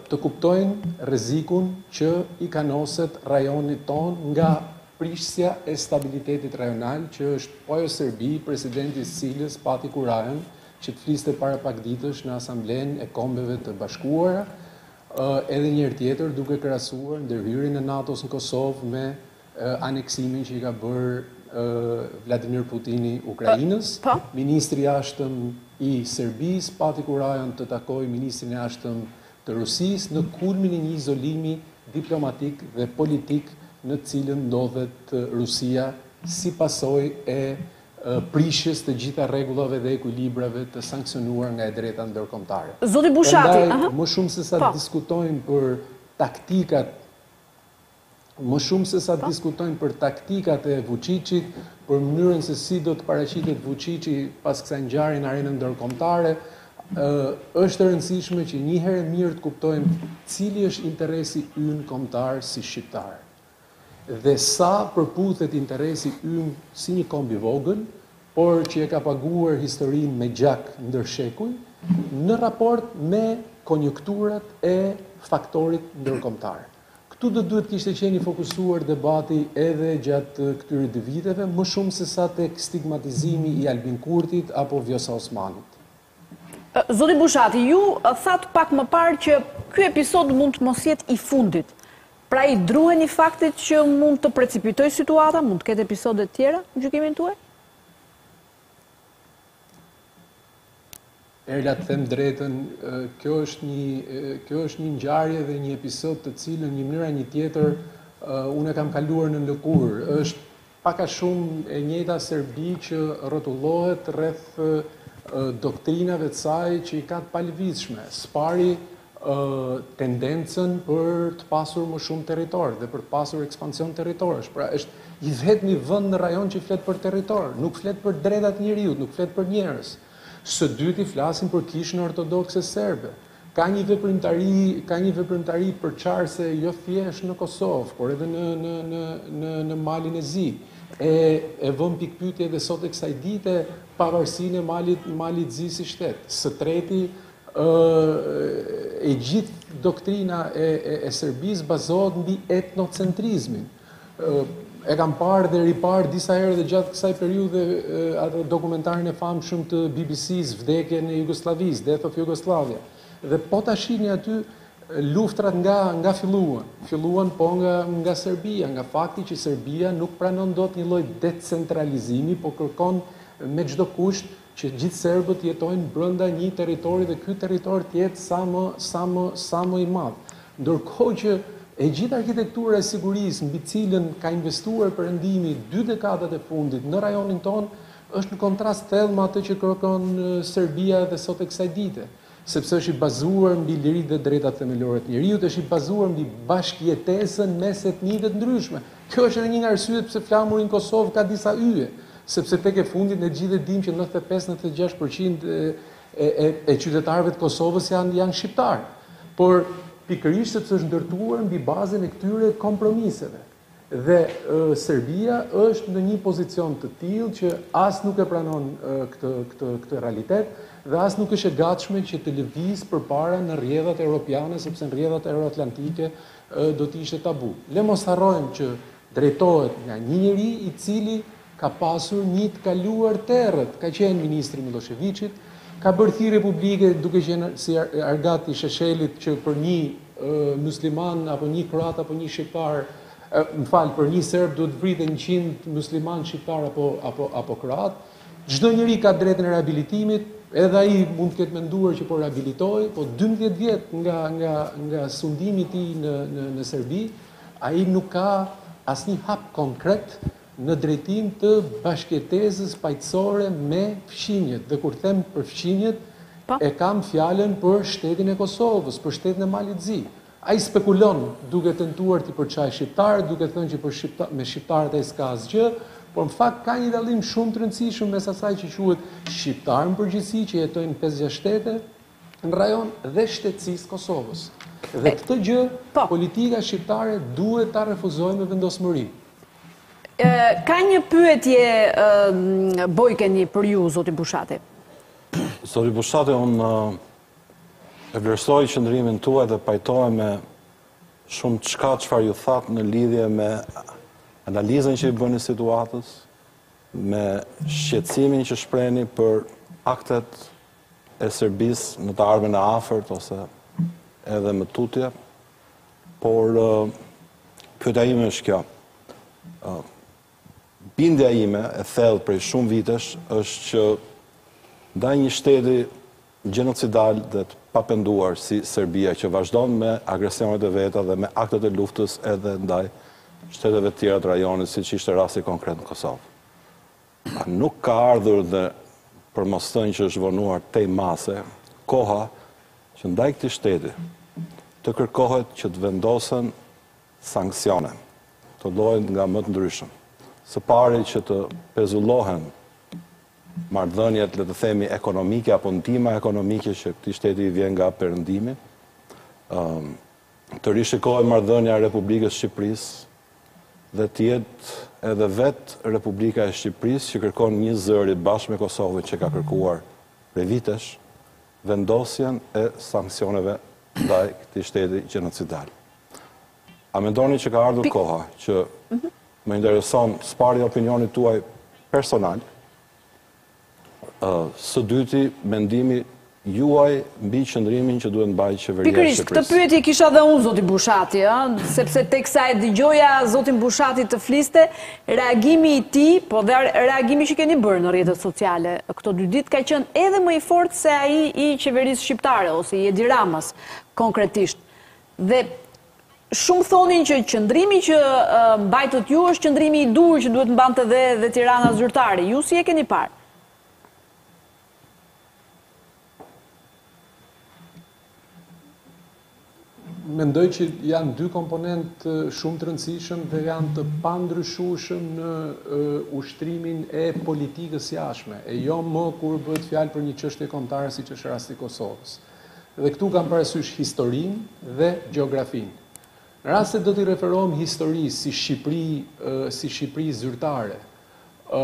të kuptojnë rrezikun që i kanoset rajonit tonë nga prishësja e stabilitetit rajonal që është po ajo Serbi, presidenti i së cilës pati kurajën që të fliste para pak ditësh në Asamblenë e Kombeve të Bashkuara, edhe një herë tjetër duke krahasuar ndërhyrjen e NATO-s në Kosovë me aneksimin që i ka bërë Vladimir Putini Ukrainës. Ministri i Jashtëm i Serbisë pati kurajën të takojë ministrin e Jashtëm të Rusisë në kulmin e një izolimi diplomatik dhe politik në të cilën ndodhet Rusia si pasojë e prishjes të gjitha rregullave dhe ekuilibrave të sanksionuara nga e drejta ndërkombëtare. Zoti Bushati, ëhë. Prandaj, më shumë sesa të diskutojmë për taktikat, më shumë sesa të diskutojmë për taktikat e Vuçiçit, për mënyrën se si do të paraqitet Vuçiçi pas kësaj ngjarje në arenën ndërkombëtare, është e rëndësishme që një herë e mirë të kuptojmë cili është interesi ynë kombëtar si shqiptarë. dhe sa përputhet interesi ynë si një komb i vogël, por që e ka paguar historinë me gjak ndër shekuj, në raport me konjunkturat e faktorit ndërkombëtar. Këtu do duhet të kishte qenë i fokusuar debati edhe gjatë këtyre dy viteve, më shumë sesa tek stigmatizimi i Albin Kurtit apo Vjosa Osmanit. Zoti Bushati, ju thatë pak më parë që ky episod mund të mos jetë i fundit. Pra i druheni faktit që mund të precipitojë situata, mund të ketë episode të tjera në gjykimin tuaj? Erla, ta them të drejtën, kjo është një kjo është një ngjarje dhe një episod të cilën në një mënyrë a një tjetër unë e kam kaluar në lëkurë. Është Pak a shumë e njëjta Serbi që rrotullohet rreth doktrinave të saj që i ka të palëvizshme, së pari tendencën për të pasur më shumë territor dhe për të pasur ekspansion territoresh. Pra është i vetmi vend në rajon që flet për territor, nuk flet për drejtat e njeriut, nuk flet për njerëz. Së dyti flasim për Kishën Ortodokse Serbe. Ka një veprimtari, ka një veprimtari përçarëse jo thjesht në Kosovë, por edhe në në në në në Malin e Zi. E e vë në pikëpyetje edhe sot e kësaj dite pavarësinë e Malit Malit të Zi si shtet. Së treti, ë e gjithë doktrina e e, e Serbisë bazohet mbi etnocentrizmin. E kam parë dhe riparë disa herë dhe gjatë kësaj periudhe atë dokumentarin e famshëm të BBC-s Vdekja e Jugosllavisë, Death of Yugoslavia. Dhe po ta shihni aty luftrat nga nga filluan. Filluan po nga nga Serbia, nga fakti që Serbia nuk pranon dot një lloj decentralizimi, po kërkon me çdo kusht Që gjithë serbët jetojnë brenda një territori dhe ky territor të jetë sa më, sa më, sa më i madh. Ndërkohë që e gjithë arkitektura e sigurisë mbi të cilën ka investuar Perëndimi dy dekadat e fundit në rajonin tonë është në kontrast thellë me atë që kërkon Serbia edhe sot e kësaj dite. sepse është i bazuar mbi liritë dhe drejtat themelore të njeriut, është i bazuar mbi bashkëjetesën mes etnive të ndryshme. Kjo është edhe një nga arsyet pse flamuri në Kosovë ka disa yje, sepse tek e fundit ne të gjithë e dimë që nëntëdhjetë e pesë, nëntëdhjetë e gjashtë për qind e e e qytetarëve të Kosovës janë janë shqiptarë, por pikërisht sepse është ndërtuar mbi bazën e këtyre kompromiseve. Dhe Serbia është në një pozicion të tillë që as nuk e pranon këtë këtë këtë realitet dhe as nuk është e gatshme që të lëvizë përpara në rrjedhat europiane sepse në rrjedhat euroatlantike do të ishte tabu. Le mos harrojmë që drejtohet nga një njeri i cili Ka pasur nji të kaluar të errët, ka qenë ministër i Millosheviçit, ka bërë thirrje publike duke qenë si argat i Sheshelit që për nji mysliman apo nji kroat apo nji shqiptar, më fal, për nji serb duhet vriten njëqind myslimanë shqiptarë apo apo apo kroatë. Çdo njeri ka drejtën e rehabilitimit, edhe ai mund të ketë menduar që po rehabilitohej, po dymbëdhjetë vjet nga nga nga sundimi i tij në në në Serbi, ai nuk ka asnjë hap konkret në drejtim të bashkëjetesës paqësore me fqinjët, dhe kur them për fqinjët, e kam fjalën për shtetin e Kosovës, për shtetin e Malit të Zi. Ai spekulon duke tentuar t'i përçajë shqiptarët, duke thënë që me shqiptarët ai s'ka asgjë, por në fakt ka një dallim shumë të rëndësishëm mes asaj që quhet shqiptarë në përgjithësi që jetojnë në pesë gjashtë shtete, në rajon dhe shtetësisë Kosovës. Dhe këtë gjë politika shqiptare duhet ta refuzojë me vendosmëri. Ka një pyetje Bojkeni për ju, Zoti Bushati. Zoti Bushati, unë e vlerësoj qëndrimin tuaj dhe pajtohem me shumë çka çfarë ju thatë në lidhje me analizën që i bëni situatës, me shqetësimin që shprehni për aktet e Serbisë në të ardhmen e afërt ose edhe më tutje, por pyetja ime është kjo. Bindja ime e thellë prej shumë vitesh është që ndaj një shteti gjenocidal dhe të papenduar si Serbia që vazhdon me agresionet e veta dhe me aktet e luftës edhe ndaj shteteve tjera të rajonit siç ishte rasti konkret në Kosovë. Nuk ka ardhur dhe për mos thënë që është vonuar tej mase koha që ndaj këtij shteti të kërkohet që të vendosen sanksione të llojeve nga më të ndryshme. Së pari që të pezullohen marrëdhëniet le të themi ekonomike apo ndihma ekonomike që këtij shteti i vjen nga Perëndimi, të rishikohet marrëdhënia e Republikës së Shqipërisë dhe të jetë edhe vetë Republika e Shqipërisë që kërkon një zëri bashkë me Kosovën që ka kërkuar prej vitesh vendosjen e sanksioneve ndaj këtij shteti gjenocidal. A mendoni që ka ardhur koha që më intereson së pari opinioni juaj personal Së dyti, mendimi juaj mbi qëndrimin që duhet të mbajë qeveria e Shqipërisë. Pikërisht, këtë pyetje kisha dhe unë, zoti Bushati, sepse teksa e dëgjoja zotin Bushati të fliste, reagimi i tij, po dhe reagimi që keni bërë në rrjetet sociale këto dy ditë, ka qenë edhe më i fortë se ai i qeverisë shqiptare, ose i Edi Ramës, konkretisht. Dhe Shumë thonin që qëndrimi që mbajtët ju është qëndrimi i duhur që duhet të mbante dhe dhe Tirana zyrtare. Ju si e keni parë? Mendoj që janë dy komponentë shumë të rëndësishëm dhe janë të pandryshueshëm në ushtrimin e politikës së jashtme, e jo më kur bëhet fjalë për një çështje kombëtare siç është rasti i Kosovës. Dhe këtu kam parasysh historinë dhe gjeografinë. Në rast se do t'i referohem historisë si Shqipëri, si Shqipëri zyrtare, ë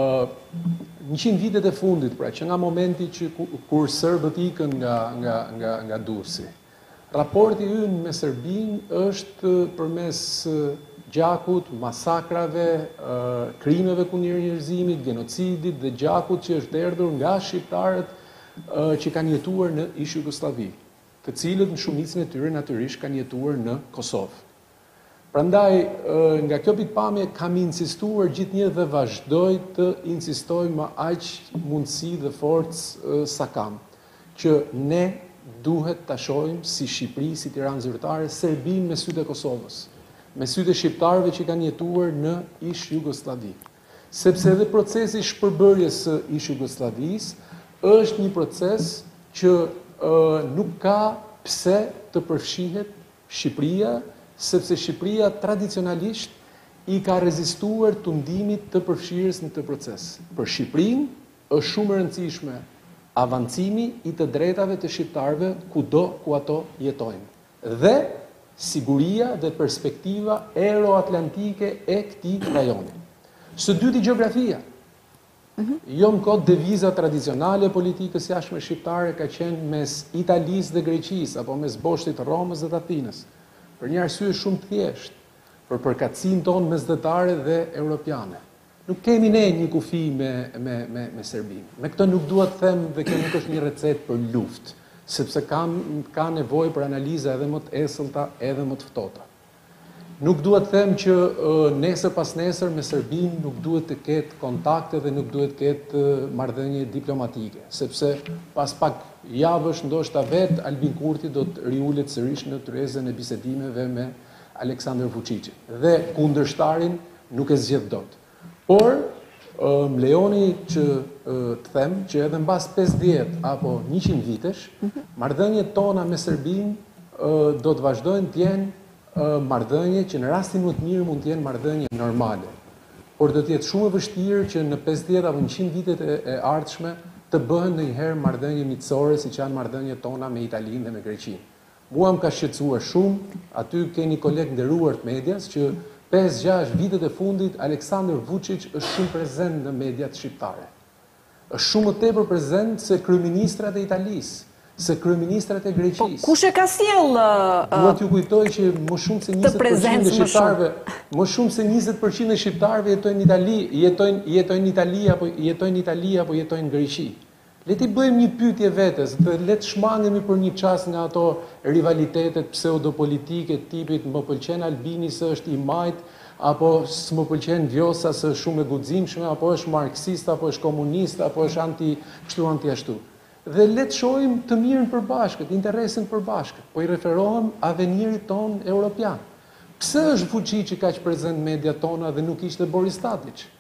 njëqind vitet e fundit, pra që nga momenti që kur serbët ikën nga nga nga nga Durrësi. Raporti ynë me Serbinë është përmes gjakut, masakrave, krimeve kundër njerëzimit, genocidit dhe gjakut që është derdhur nga shqiptarët që kanë jetuar në ish-Jugosllavi, të cilët në shumicën e tyre natyrisht kanë jetuar në Kosovë. Prandaj, nga kjo pikëpamje kam insistuar gjithnjë dhe vazhdoj të insistoj me aq mundësi dhe forcë sa kam, që ne duhet ta shohim si Shqipëri, si Tiranë zyrtare, Serbinë me sytë e Kosovës, me sytë e shqiptarëve që kanë jetuar në ish-Jugosllavi. Sepse edhe procesi i shpërbërjes së ish-Jugosllavisë është një proces që nuk ka pse të përfshihet Shqipëria, sepse Shqipëria tradicionalisht i ka rezistuar tundimit të përfshirjes në këtë proces. Për Shqipërinë është shumë e rëndësishme avancimi i të drejtave të shqiptarëve kudo ku ato jetojnë. dhe siguria dhe perspektiva euro-atlantike e këtij rajoni. Së dyti gjeografia. Jo më kot deviza tradicionale e politikës së jashtme shqiptare ka qenë mes Italisë dhe Greqisë apo mes boshtit të Romës dhe të Athinës. Për një arsye shumë të thjeshtë, për përkatësinë tonë mesdhetare dhe europiane. Nuk kemi ne një kufi me me me me Serbinë. Me këtë nuk dua të them dhe kjo nuk është një recetë për luftë, sepse ka ka nevojë për analiza edhe më të esëllta, edhe më të ftohta. Nuk dua të them që nesër pasnesër me Serbinë nuk duhet të ketë kontakte dhe nuk duhet të ketë marrëdhënie diplomatike, sepse pas pak javësh ndoshta vetë Albin Kurti do të riulet sërish në tryezën e bisedimeve me Aleksandër Vuçiq dhe kundërshtarin nuk e zgjedh dot. Por më lejoni që të them që edhe mbas 50 apo 100 vitesh, mhm. marrëdhëniet tona me Serbinë do të vazhdojnë të jenë marrëdhënie që në rastin më të mirë mund të jenë marrëdhënie normale. Por do të jetë shumë e vështirë që në 50 apo 100 vitet e ardhshme të bëhen ndonjëherë marrëdhënie miqësore siç janë marrëdhëniet tona me Italinë dhe me Greqinë. Mua më ka shqetësuar shumë, aty keni kolegë të nderuar të medias që pesë gjashtë vitet e fundit Aleksandër Vuçiç është shumë prezent në mediat shqiptare. Është shumë më tepër prezent se kryeministrat e Italisë, se kryeministrat e Po Greqisë. kush e ka sjellë Dua t'ju kujtoj që më shumë se njëzet për qind e prezencë më shumë? shqiptarëve, më shumë se njëzet për qind e shqiptarëve jetojnë në Itali, jetojnë jetojnë në Itali apo jetojnë në Itali apo jetojnë në Greqi. Le t'i bëjmë një pyetje vetes dhe le të shmangemi për një çast nga ato rivalitetet pseudopolitike të tipit më pëlqen Albini se është i majtë apo s'më pëlqen Vjosa se është shumë e guximshme apo është marksist apo është komunist apo është anti kështu anti ashtu. Dhe le të shohim të mirën e përbashkët, interesin e përbashkët. Po i referohem avenirit tonë europian. Pse është Vuçiçi kaq prezent në mediat tona dhe nuk ishte Boris Tadiç?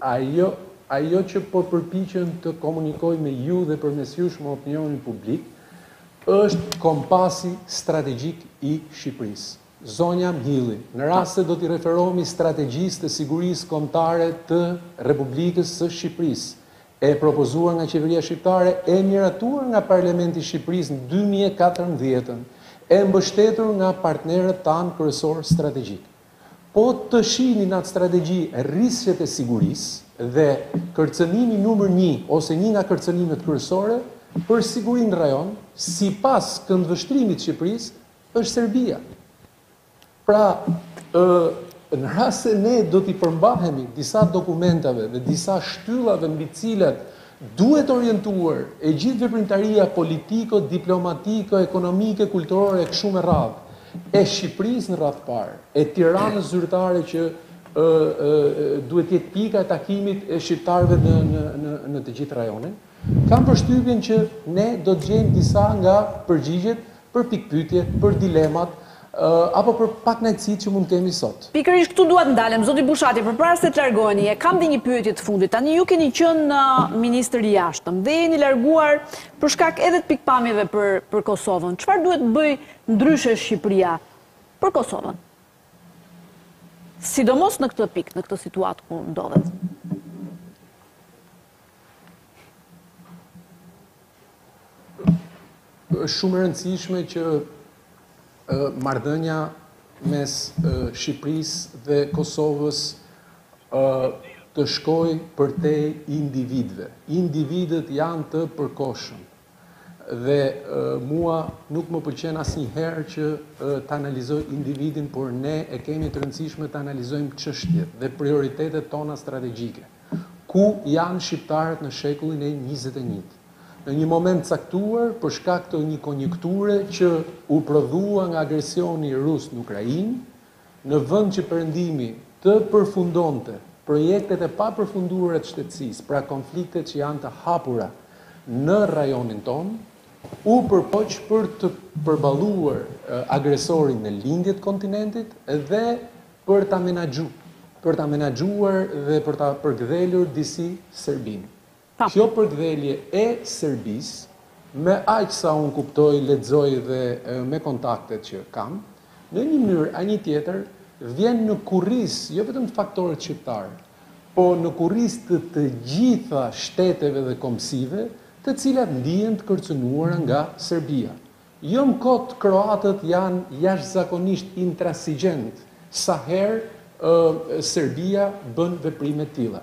Ajo, ajo që po përpiqem të komunikoj me ju dhe përmes jush me opinionin publik, është kompasi strategjik i Shqipërisë. Zonja Mhilli, në rast se do t'i referohemi Strategjisë të Sigurisë Kombëtare të Republikës së Shqipërisë, e propozuar nga qeveria shqiptare, e miratuar nga Parlamenti i Shqipërisë në dy mijë e katërmbëdhjetën, e mbështetur nga partnerët tanë kryesorë strategjikë. Po të shihni në atë strategji risqet e sigurisë dhe kërcënimi numër një ose një nga kërcënimet kryesore për sigurinë në rajon, sipas këndvështrimit të Shqipërisë, është Serbia. Pra, ë në rast se ne do t'i përmbahemi disa dokumentave dhe disa shtyllave mbi të cilat Duhet orientuar e gjithë veprimtaria politiko, diplomatike, ekonomike, kulturore e kështu me radhë, e Shqipërisë në radhë të parë, e Tiranës zyrtare që ë ë duhet të jetë pika e takimit e shqiptarëve në në në në të gjithë rajonin. Kam përshtypjen që ne do të gjejmë disa nga përgjigjet për pikëpyetjet, për dilemat, apo për pakënaqësitë që mund të kemi sot. Pikërisht këtu dua të ndalem, zoti Bushati, përpara se të largoheni, e kam dhe një pyetje të fundit. Tani ju keni qenë ministër i Jashtëm dhe jeni larguar për shkak edhe të pikëpamjeve për për Kosovën. Çfarë duhet të bëjë ndryshe Shqipëria për Kosovën? Sidomos në këtë pikë, në këtë situatë ku ndodhet. Është shumë e rëndësishme që marrëdhënia mes Shqipërisë dhe Kosovës të shkojë përtej individëve. Individët janë të përkohshëm. Dhe mua nuk më pëlqen asnjëherë që të analizoj individin, por ne e kemi të rëndësishme të analizojmë çështjet dhe prioritetet tona strategjike. Ku janë shqiptarët në shekullin e njëzet e një-të? Në një moment të caktuar, për shkak të një konjunkture që u prodhua nga agresioni rus në Ukrainë, Në vend që Perëndimi të përfundonte projektet e papërfunduara të shtetësisë, pra konfliktet që janë të hapura në rajonin tonë, u përpoq për të përballuar agresorin në lindje të kontinentit dhe për ta menaxhu, për ta menaxhuar dhe për ta përkëdhelur disi Serbinë. Kjo përkëdhelje e Serbisë, me aq sa unë kuptoj, lexoj dhe me kontaktet që kam, në një mënyrë a një tjetër vjen në kurriz jo vetëm të faktorit shqiptar, po në kurriz të të gjitha shteteve dhe kombësive të cilat ndihen të kërcënuara nga Serbia. Jo më kot kroatët janë jashtëzakonisht intransigjentë sa herë Serbia bën veprime të tilla.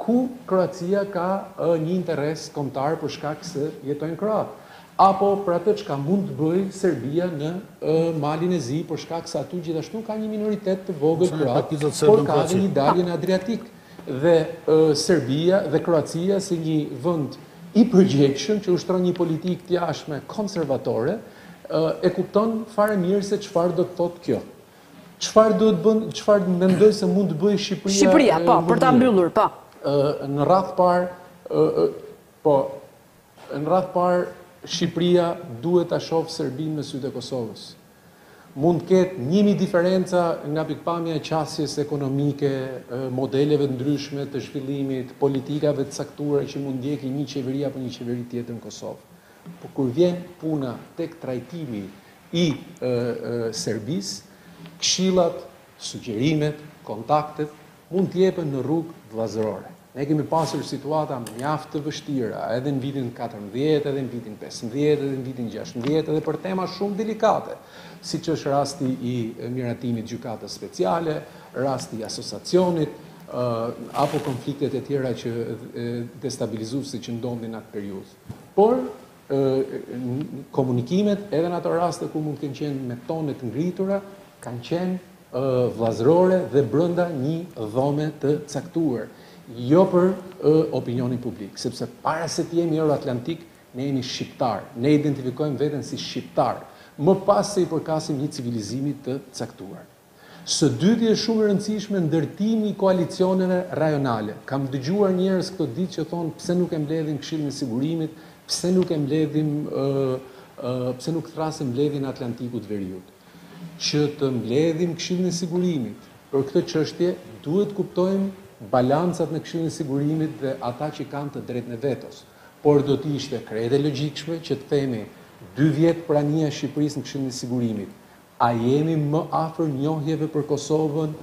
ku Kroacia ka një interes kombëtar për shkak se jetojnë kroatë, apo për atë çka mund të bëjë Serbia në Malin e Zi, për shkak se aty gjithashtu ka një minoritet të vogël kroat, por ka edhe një dalje në Adriatik. Dhe Serbia dhe Kroacia si një vend i përgjegjshëm që ushtron një politikë të jashtme konservatore e kupton fare mirë se çfarë do të thotë kjo. Çfarë duhet të bëjë, çfarë mendoj se mund të bëjë Shqipëria? Shqipëria, po, për ta mbyllur, po. Në radhë të parë, po, në radhë të parë, Shqipëria duhet ta shohë Serbinë me sytë e Kosovës. Mund të ketë një mijë diferenca nga pikpamja e qasjes ekonomike, modeleve të ndryshme të zhvillimit, politikave të caktuara që mund të ndjekë një qeveri apo një qeveri tjetër në Kosovë. Por kur vjen puna tek trajtimi i Serbisë, këshillat, sugjerimet, kontaktet mund të jepen në rrugë vëllazërore. Ne kemi pasur situata mjaft të vështira edhe në vitin katërmbëdhjetë, edhe në vitin pesëmbëdhjetë, edhe në vitin gjashtëmbëdhjetë edhe për tema shumë delikate, siç është rasti i miratimit të Gjykatës Speciale, rasti i Asociacionit, apo konfliktet e tjera që destabilizuese që ndodhnin në atë periudhë. Por komunikimet edhe në ato raste kur mund të kenë qenë me tone të ngritura, kanë qenë vllazërore dhe brenda një dhome të caktuar, jo për opinionin publik, sepse para se të jemi euroatlantikë, ne jemi shqiptarë, ne identifikojmë veten si shqiptarë, më pas se i përkasim një civilizimi të caktuar. Së dyti është shumë e rëndësishme ndërtimi i koalicioneve rajonale. Kam dëgjuar njerëz këto ditë që thonë pse nuk e mbledhim Këshillin e Sigurimit, pse nuk e mbledhim pse nuk thërrasim mbledhjen e Atlantikut të Veriut. Që të mbledhim Këshillin e Sigurimit për këtë çështje duhet të kuptojmë balancat në Këshillin e Sigurimit dhe ata që kanë të drejtën e vetos. Por do të ishte krejt e logjikshme që të themi dy vjet prania e Shqipërisë në Këshillin e Sigurimit, A jemi më afër njohjeve për Kosovën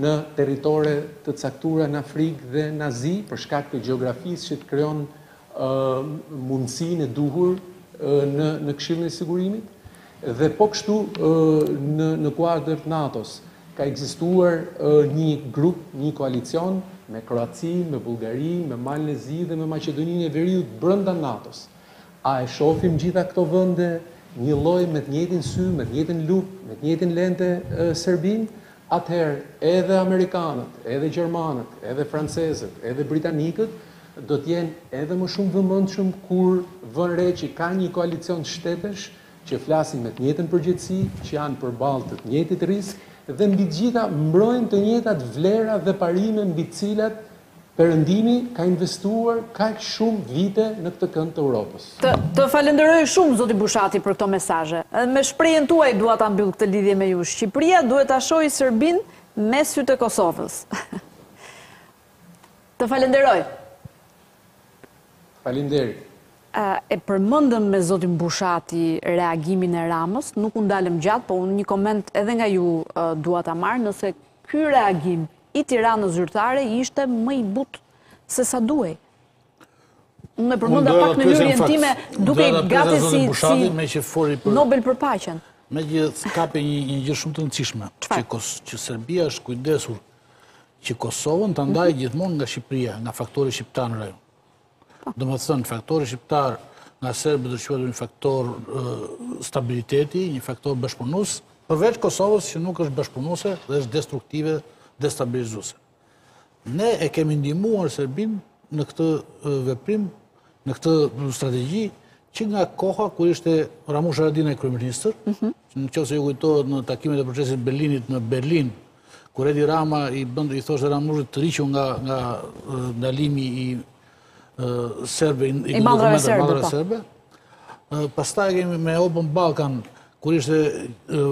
në territore të caktuara n'Afrikë dhe n'Azi për shkak të gjeografisë që të krijon mundësinë e duhur në Këshillin e Sigurimit? Dhe po kështu në kuadër të NATO-s ka ekzistuar një grup, një koalicion me Kroacinë, me Bullgarinë, me Malin e Zi dhe me Maqedoninë e Veriut brenda NATO-s. A e shohim të gjitha këto vende njëlloj me të njëjtin sy, me të njëjtën lupë, me të njëjtën lente Serbinë, atëherë edhe amerikanët, edhe gjermanët, edhe francezët, edhe britanikët do të jenë edhe më shumë të vëmendshëm kur vënë re që ka një koalicion shtetesh që flasin me të njëjtën përgjegjësi, që janë përballë të të njëjtit risk dhe mbi të gjitha mbrojnë të njëjtat vlera dhe parime mbi të cilat Perëndimi ka investuar kaq shumë vite në këtë kënd të Europës. Të falënderoj shumë zoti Bushati për këto mesazhe. Edhe me shprehjen tuaj dua ta mbyll këtë lidhje me ju, Shqipëria duhet ta shohë Serbinë me sytë e Kosovës. Të falënderoj. Faleminderit. E përmendëm me zotin Bushati reagimin e Ramës, nuk u ndalëm gjatë, po unë një koment edhe nga ju dua ta marr, nëse ky reagim i Tiranës zyrtare ishte më i butë se sa duhej. Unë e përmenda pak në hyrjen time dukej gati si Nobel për paqen. Më kapi një gjë shumë të rëndësishme, që Serbia është kujdesur që Kosovën ta ndajë gjithmonë nga Shqipëria, nga faktori shqiptar në rajon. Domethënë, faktori shqiptar nga serbët të shquhet një faktor stabiliteti, një faktor bashkëpunues, përveç Kosovës që nuk është bashkëpunuese dhe është destruktive, destabilizuese. Ne e kemi ndihmuar Serbinë në këtë veprim, në këtë strategji, që nga koha kur ishte Ramush Haradinaj kryeministër, mhm. në qoftë se ju kujtohet në takimet e procesit të Berlinit në Berlin, Kur Edi Rama i bën, i thoshte Ramushit të hiqu nga ndalimi i serbe, i mallrave serbe, serbe, pastaj kemi me Open Balkan, kur ishte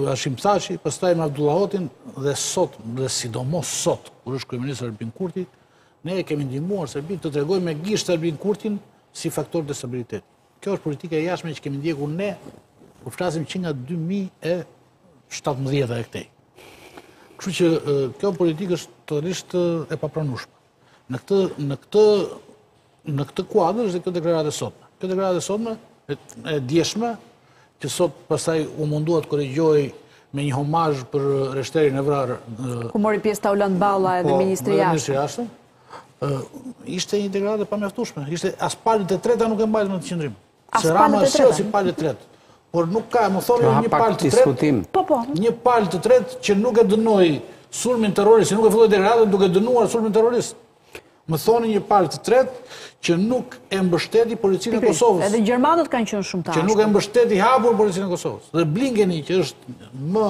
Hashim Thaçi, pastaj me Avdullah Hotin, dhe sot, dhe sidomos sot, kur është kryeministër Albin Kurti, ne e kemi ndihmuar Serbinë të tregojë me gisht Albin Kurtin si faktor destabiliteti. Kjo është politika e jashtme që kemi ndjekur ne, po flasim që nga 2017 e këtej. Kështu që kjo politikë është totalisht e papranueshme. Në këtë në këtë në këtë kuadër është dhe kjo deklaratë e sotme. Kjo deklaratë e sotme e djeshme që sot pastaj u mundua të korrigjohej me një homazh për rreshterin e vrarë. Ku mori pjesë Taulant Balla edhe po, ministri i Jashtëm. Ishte një deklaratë e pamjaftueshme. Ishte as palët e treta nuk e mbajnë atë qëndrim. As palët e treta. Si palët e treta. Por nuk ka, më thoni një palë të tretë. Po po. Një palë të tretë që nuk e dënoi sulmin terrorist, që nuk e filloi deklaratën duke dënuar sulmin terrorist. Më thoni një palë të tretë që nuk e mbështeti policinë e Kosovës. Edhe gjermanët kanë qenë shumë të ashpër. Që nuk e mbështeti hapur policinë e Kosovës. Dhe Blinkeni që është më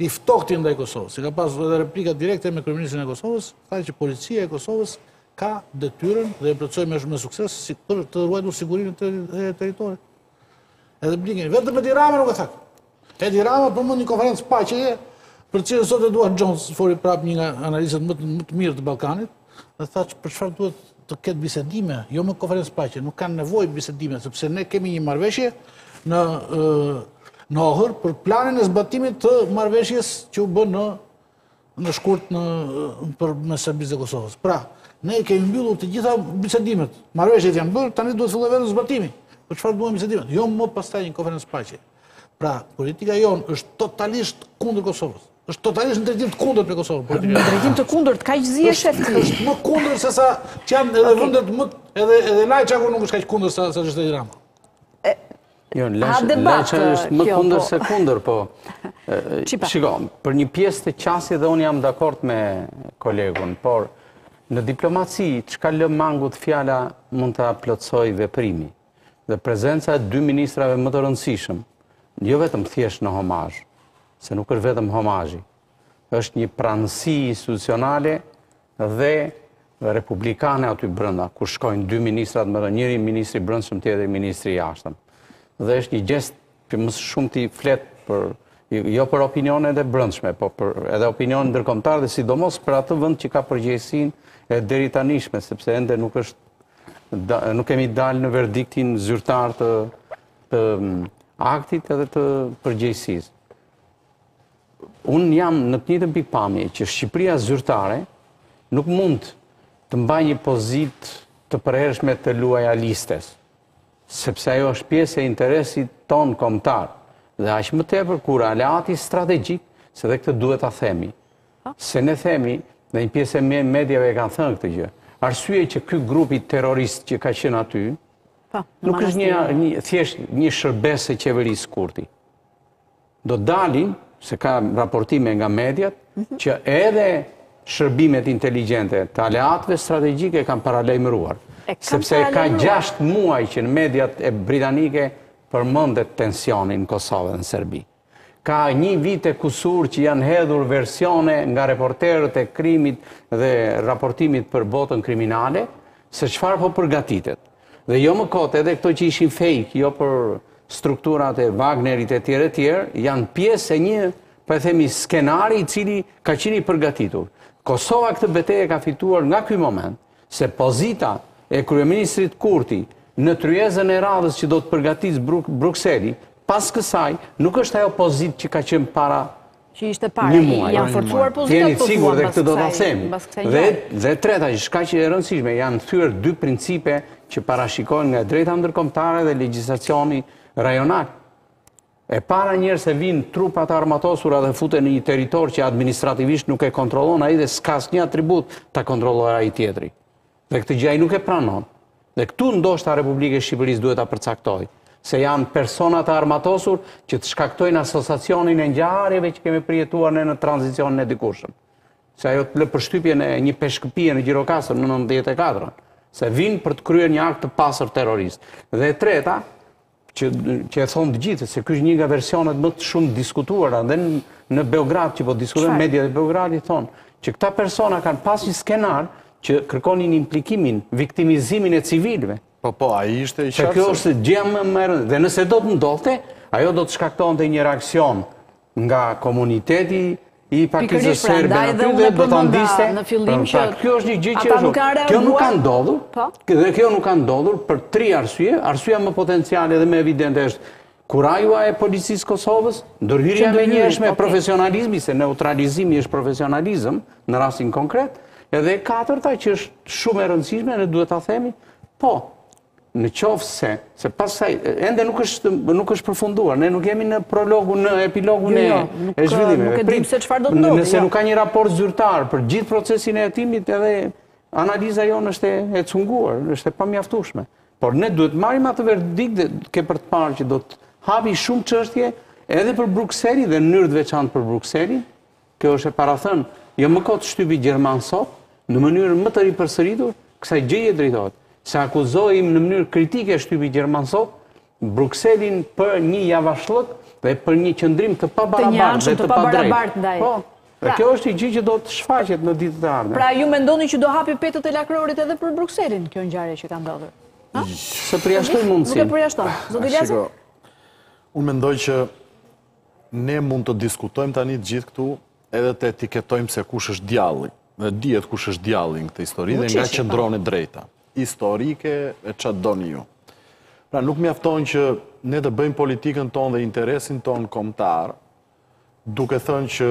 i ftohti ndaj Kosovës, që ka pasur edhe replika direkte me kryeministrin e Kosovës, Tha që policia e Kosovës ka detyrën dhe e plotësoi me shumë suksesi për të ruajtur sigurinë e territorit. Edhe Blinken, vetëm Edi Rama nuk e tha. Edi Rama përmend një konferencë paqeje, për të cilën sot Edward Joseph foli prapë një nga analistët më të mirë të Ballkanit, dhe tha që për çfarë duhet të ketë bisedime, jo më konferencë paqeje, nuk kanë nevojë bisedime, sepse ne kemi një marrëveshje në në Ohër për planin e zbatimit të marrëveshjes që u bë në Në shkurt nëpërmjet Serbisë dhe Kosovës. Pra, ne kemi mbyllur të gjitha bisedimet. Marrëveshjet janë bërë, tani duhet të fillojë vetëm zbatimi. Për çfarë duhen bisedimet? Jo më pastaj një konferencë paqe. Pra, politika jonë është totalisht kundër Kosovës. Është totalisht në drejtim të kundërt me Kosovën. Po, në drejtim të kundërt, kaq zi e shef ti. Është më kundër se sa që janë edhe vendet më... Edhe, edhe Lajçaku nuk është kaq kundër sa, sa që është e Jo, Lajçak është më kundër se kundër, po. Shiko, për një pjesë të qasjes dhe unë jam dakord me kolegun, por në diplomaci, çka lë mangut fjala mund ta plotësojë veprimi, dhe prezenca e dy ministrave më të rëndësishëm, jo vetëm thjesht në homazh, se nuk është vetëm homazhi, është një pranësi institucionale Dhe republikane aty brenda, kur shkojnë dy ministrat më rënë, njëri ministri i brendshëm, tjetri ministri i jashtëm. Dhe është një gjest që më së shumti flet për jo për opinionin e brendshëm, po për edhe opinionin ndërkombëtar dhe sidomos për atë vend që ka përgjegjësinë e deri tanishme, sepse ende nuk është nuk kemi dalë në verdiktin zyrtar të aktit edhe të përgjegjësisë. Unë jam në të njëjtën pikëpamje që Shqipëria zyrtare nuk mund të mbajë një pozitë të përhershme të luajalistes, sepse ajo është pjesë e interesit tonë kombëtar dhe aq më tepër kur aleati strategjik, se dhe këtë duhet ta themi. Se ne themi dhe një pjesë e mediave e kanë thënë këtë gjë. Arsye që ky grupi terrorist që ka qenë aty po, nuk është një, një thjesht një shërbesë e qeverisë Kurti. Do dalin, se ka raportime nga mediat, mhm. që edhe shërbimet inteligjente të aleatëve strategjikë kanë paralajmëruar. Sepse ka 6 muaj që në mediat britanike përmendet tensioni në Kosovë dhe në Serbi. Ka një vit e kusur që janë hedhur versione nga reporterët e krimit dhe raportimit për botën kriminale, se çfarë po përgatitet. Dhe jo më kot, edhe këto që ishin fake, jo për strukturat e Wagnerit e tjerë e tjerë, janë pjesë e një, po e themi, skenari i cili ka qenë i përgatitur. Kosova këtë betejë e ka fituar nga ky moment, se pozita e kryeministrit Kurti në tryezën e radhës që do të përgatisë Brukseli, pas kësaj nuk është ajo pozitë që ka qenë para Që ishte para, janë forcuar pozitat sigurt, dhe këtë duhet ta themi. Dhe e treta, që është kaq e rëndësishme, janë thyer dy principe që parashikohen nga e drejta ndërkombëtare dhe legjislacioni rajonal. E para njëherë se vijnë trupa të armatosura dhe futen në një territor që administrativisht nuk e kontrollon ai dhe s'ka asnjë atribut ta kontrollojë ai tjetri. Dhe këtë gjë ai nuk e pranon. Dhe këtu ndoshta Republika e Shqipërisë duhet ta përcaktojë se janë persona të armatosur që të shkaktojnë asociacionin e ngjarjeve që kemi përjetuar ne në tranzicionin e dikurshëm. Se ajo të lë përshtypjen e një Peshkëpie në Gjirokastër në 94-ën, se vijnë për të kryer një akt të pastër terrorist. Dhe e treta, që që e thonë të gjithë se ky është një nga versionet më të shumë diskutuara dhe në Beograd që po diskutojnë mediat e Beogradit thonë që këta persona kanë pas një skenar që kërkonin implikimin, viktimizimin e civilëve. Po po, ai ishte i qartë. Kjo është gjëma më e madhe, nëse do të ndodhte, ajo do të shkaktonte një reaksion nga komuniteti i pakicës, pra, serbe aty dhe do të nxiste në fillim pra, që kjo është një gjë që është kjo nuk ka ndodhur po? dhe kjo nuk ka ndodhur për tri arsye arsyeja më potenciale dhe më evidente është kurajua e policisë së Kosovës ndërhyrja e menjëhershme profesionalizmi se neutralizimi është profesionalizëm në rastin konkret edhe e katërta që është shumë e rëndësishme ne duhet ta themi po në qoftë se, se pastaj, ende nuk është, nuk është përfunduar, ne nuk jemi në prologun, në epilogun, jo, jo, e zhvillimeve. Nuk e dimë se çfarë do të ndodhë. Nëse, jo, nuk ka një raport zyrtar për gjithë procesin e hetimit, edhe analiza jonë është e cunguar, është e pamjaftushme. Por ne duhet të marrim atë verdikt dhe ke për të parë që do të hapi shumë çështje edhe për Brukselin dhe në mënyrë të veçantë për Brukselin, Kjo është e parathënë. Jo më kot shtypi gjerman sot, në mënyrë më të ripërsëritur, kësaj gjëje i drejtohet. Se akuzon në mënyrë kritike shtypi gjerman sot, Brukselin për një javashllëk dhe për një qëndrim të pabarabartë dhe të padrejtë. Po, pra, kjo është një gjë që do të shfaqet në ditët e ardhme. Pra, ju mendoni që do hapi petët e lakrorit edhe për Brukselin, kjo ngjarje që ka ndodhur? S'e përjashtoj mundësin. Nuk e përjashtoj. Zoti Iljazi? Unë mendoj që Ne mund të diskutojmë tani të gjithë këtu edhe të etiketojmë se kush është djalli. Dhe dihet kush është djalli në këtë histori dhe nga qëndron e drejta. historike e ça të doni ju. Pra nuk mjafton që ne të bëjmë politikën tonë dhe interesin tonë kombëtar, duke thënë që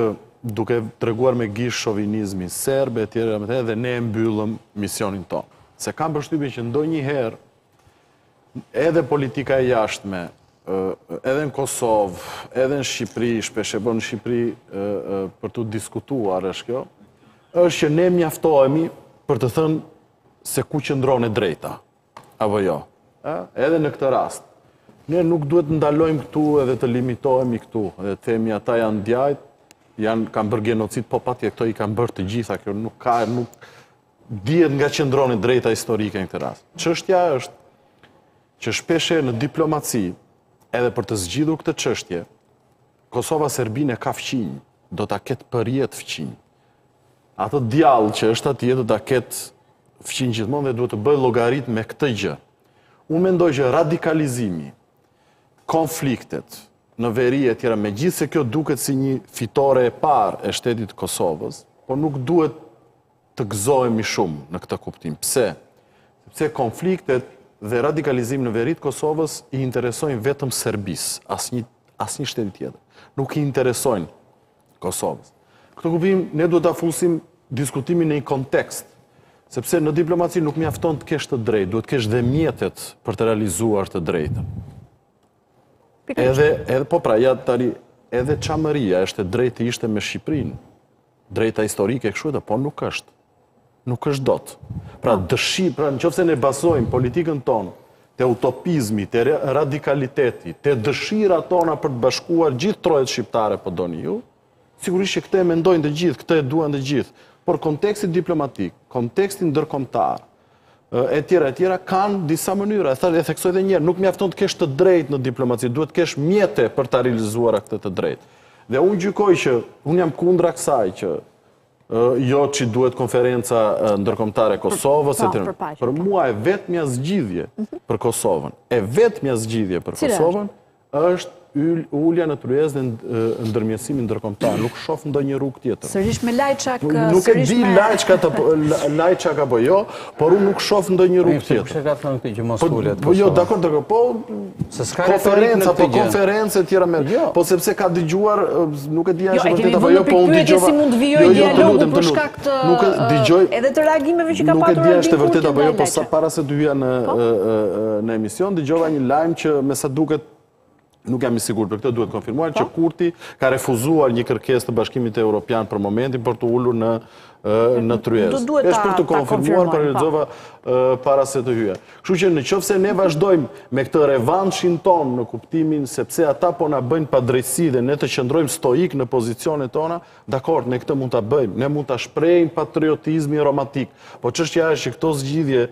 duke treguar me gisht shovinizmin serb, e tjerë dhe me the, dhe ne e mbyllëm misionin tonë. Se kam përshtypje që ndonjëherë Edhe politika e jashtme, edhe në Kosovë, edhe në Shqipëri, shpeshherë, por në Shqipëri për t'u diskutuar është kjo, është që ne mjaftohemi për të thënë se ku qëndron e drejta, apo jo, edhe në këtë rast. Ne nuk duhet të ndalojmë këtu edhe të limitohemi këtu, edhe të themi ata janë djajt, janë, kanë bërë genocid, po patjetër këto i kanë bërë të gjitha, kjo nuk ka, nuk, Dihet nga qëndron e drejta historike në këtë rast. Çështja është që shpeshherë në diplomaci, edhe për të zgjidhur këtë çështje, Kosova Serbinë e ka fqinj, do ta ketë përjet fqinj. Atë djall që është atje do ta ketë fqinj gjithmonë dhe duhet të bëjë llogaritë me këtë gjë. Unë mendoj që radikalizimi, konfliktet në veri e tjera, megjithëse kjo duket si një fitore e parë e shtetit të Kosovës, por nuk duhet të gëzohemi shumë në këtë kuptim. Pse? Sepse konfliktet dhe radikalizimi në veri të Kosovës i interesojnë vetëm Serbisë, asnjë asnjë shteti tjetër. Nuk i interesojnë Kosovës. Në këtë kuptim ne duhet ta fusim diskutimin në një kontekst, sepse në diplomaci nuk mjafton të kesh të drejtë, duhet të kesh dhe mjetet për të realizuar të drejtën. Edhe edhe po pra, ja tani edhe Çamëria është e drejtë të ishte me Shqipërinë. Drejta historike kështu e do, por nuk është. Nuk është dot. Pra po. dëshi, pra në qoftë se ne bazojmë politikën tonë, te utopizmi, te radikaliteti, te dëshira jonë për të bashkuar gjithë trojet shqiptare për po doni ju, sigurisht që këtë e mendojnë të gjithë, këtë e duan të gjithë, por konteksti diplomatik, konteksti ndërkombëtar, e tjera e tjera kanë disa mënyra e thënë e theksoj edhe një herë nuk mjafton të kesh të drejtë në diplomaci duhet të kesh mjete për ta realizuar këtë të drejtë dhe unë gjykoj që unë jam kundra kësaj që jo ç'i duhet konferenca ndërkombëtare e Kosovës e tjera për mua e vetmja zgjidhje mhm. për Kosovën e vetmja zgjidhje për Kosovën Është ulja në tryezë dhe ndërmjetësimi ndërkombëtar, nuk shoh ndonjë rrugë tjetër. Sërish me Lajçak, sërish me... Nuk e di Lajçak apo Lajçak apo jo, por unë nuk shoh ndonjë rrugë tjetër. Kush e ka thënë këtë që mos po, ulet? Po jo, dakor, dakor, po se s'ka konferenca, po konferencë e tjera me. Jo. Po sepse ka dëgjuar, nuk e di a është e vërtetë apo jo, po unë dëgjova. Jo, e kemi vënë në pyetje si mund të vijojë jo, jo, dialogu për shkak të edhe të reagimeve që ka patur Albin Kurti ndaj tij. Nuk e di a është e vërtetë apo jo, por sa para se të hyja në në emision dëgjova një lajm që me sa duket nuk jam i sigurt për këtë duhet konfirmuar që Kurti ka refuzuar një kërkesë të Bashkimit Evropian për momentin për t'u ulur në në tryezë. Është për t'u konfirmuar, por e lexova para se të hyja. Kështu që në qoftë se ne vazhdojmë me këtë revanshin tonë në kuptimin sepse ata po na bëjnë padrejtësi dhe ne të qëndrojmë stoikë në pozicionet tona, Dakord, ne këtë mund ta bëjmë, ne mund ta shprehim patriotizmin romantik, por çështja është që këto zgjidhje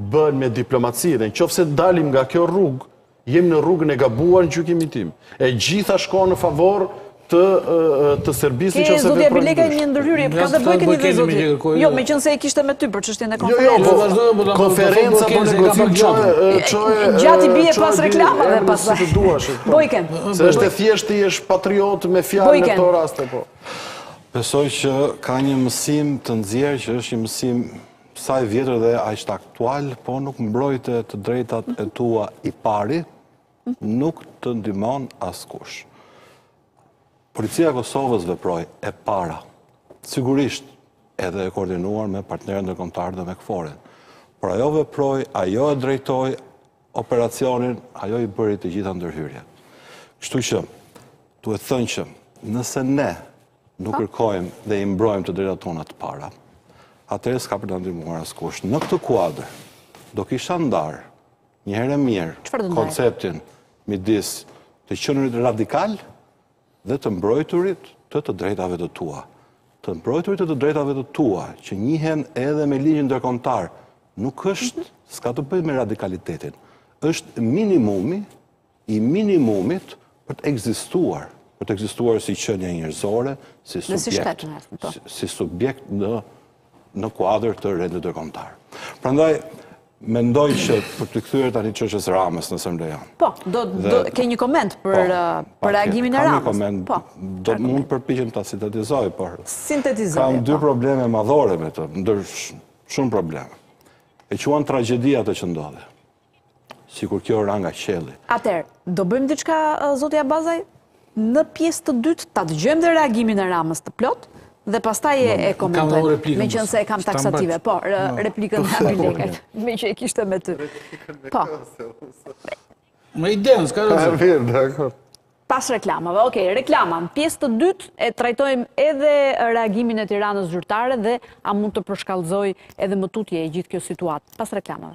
bëhen me diplomaci dhe në qoftë se dalim nga kjo rrugë, jemi në rrugën e gabuar në gjykimin tim. E gjitha shkon në favor të të Serbisë nëse veprojnë. Zoti Abilekaj një ndërhyrje, ka të bëjë keni dhe zoti. Jo, meqenëse e kishte me ty për çështjen e konferencës. Jo, jo, po vazhdojmë po konferenca po negocion çojë. Gjatë bie pas reklamave pastaj. Po si të duash. Po. Bojken. Se është e thjesht të jesh patriot me fjalë në këto raste, po. Besoj që ka një mësim të nxjerrë që është një mësim sa i vjetër dhe aq aktual, po nuk mbrojte të drejtat e tua i pari, nuk të ndihmon askush. Policia e Kosovës veproi e para, sigurisht edhe e koordinuar me partnerët ndërkombëtarë dhe me KFOR-in. Por ajo veproi, ajo e drejtoi, Operacionin, ajo i bëri të gjitha ndërhyrjet. Kështu që, duhet thënë që, nëse ne nuk i kërkojmë dhe i mbrojmë të drejtat tona të parët, atëherë s'ka për të na ndihmuar askush. Në këtë kuadër, do kisha ndarë një herë e mirë konceptin midis të qenurit radikal dhe të mbrojturit të të drejtave të tua. Të mbrojturit të të drejtave të tua, që njihen edhe me ligjin ndërkombëtar, nuk është, mhm. s'ka të bëjë me radikalitetin, është minimumi i minimumit për të ekzistuar, për të ekzistuar si qenie njerëzore, si subjekt, si subjekt në në kuadër të rendit ndërkombëtar. Prandaj mendoj që për t'iu kthyer tani çështjes së Ramës nëse më lejon. Po, do të ke një koment për po, për reagimin e Ramës. Kam një koment. Po. Do të mund të përpiqem ta sintetizoj, por sintetizoje. Kam dy po. probleme madhore me të, ndër shumë probleme. E quan tragjedi atë që ndodhi. Sikur kjo ra nga qielli. Atëherë, do bëjmë diçka, zoti Abazaj, në pjesë të dytë, ta dëgjojmë dhe reagimin e Ramës të plotë, dhe pastaj e komentojmë, meqenëse e kam taksative, po, replikën e Emil Lekajt, meqë e kishte me ty. Po. Më i denë, s'ka rëzë. Ja mirë, dakord. Pas reklamave, ok, reklama, në pjesë të dytë e trajtojmë edhe reagimin e Tiranës zyrtare dhe a mund të përshkallëzojë edhe më tutje e gjithë kjo situatë. Pas reklamave.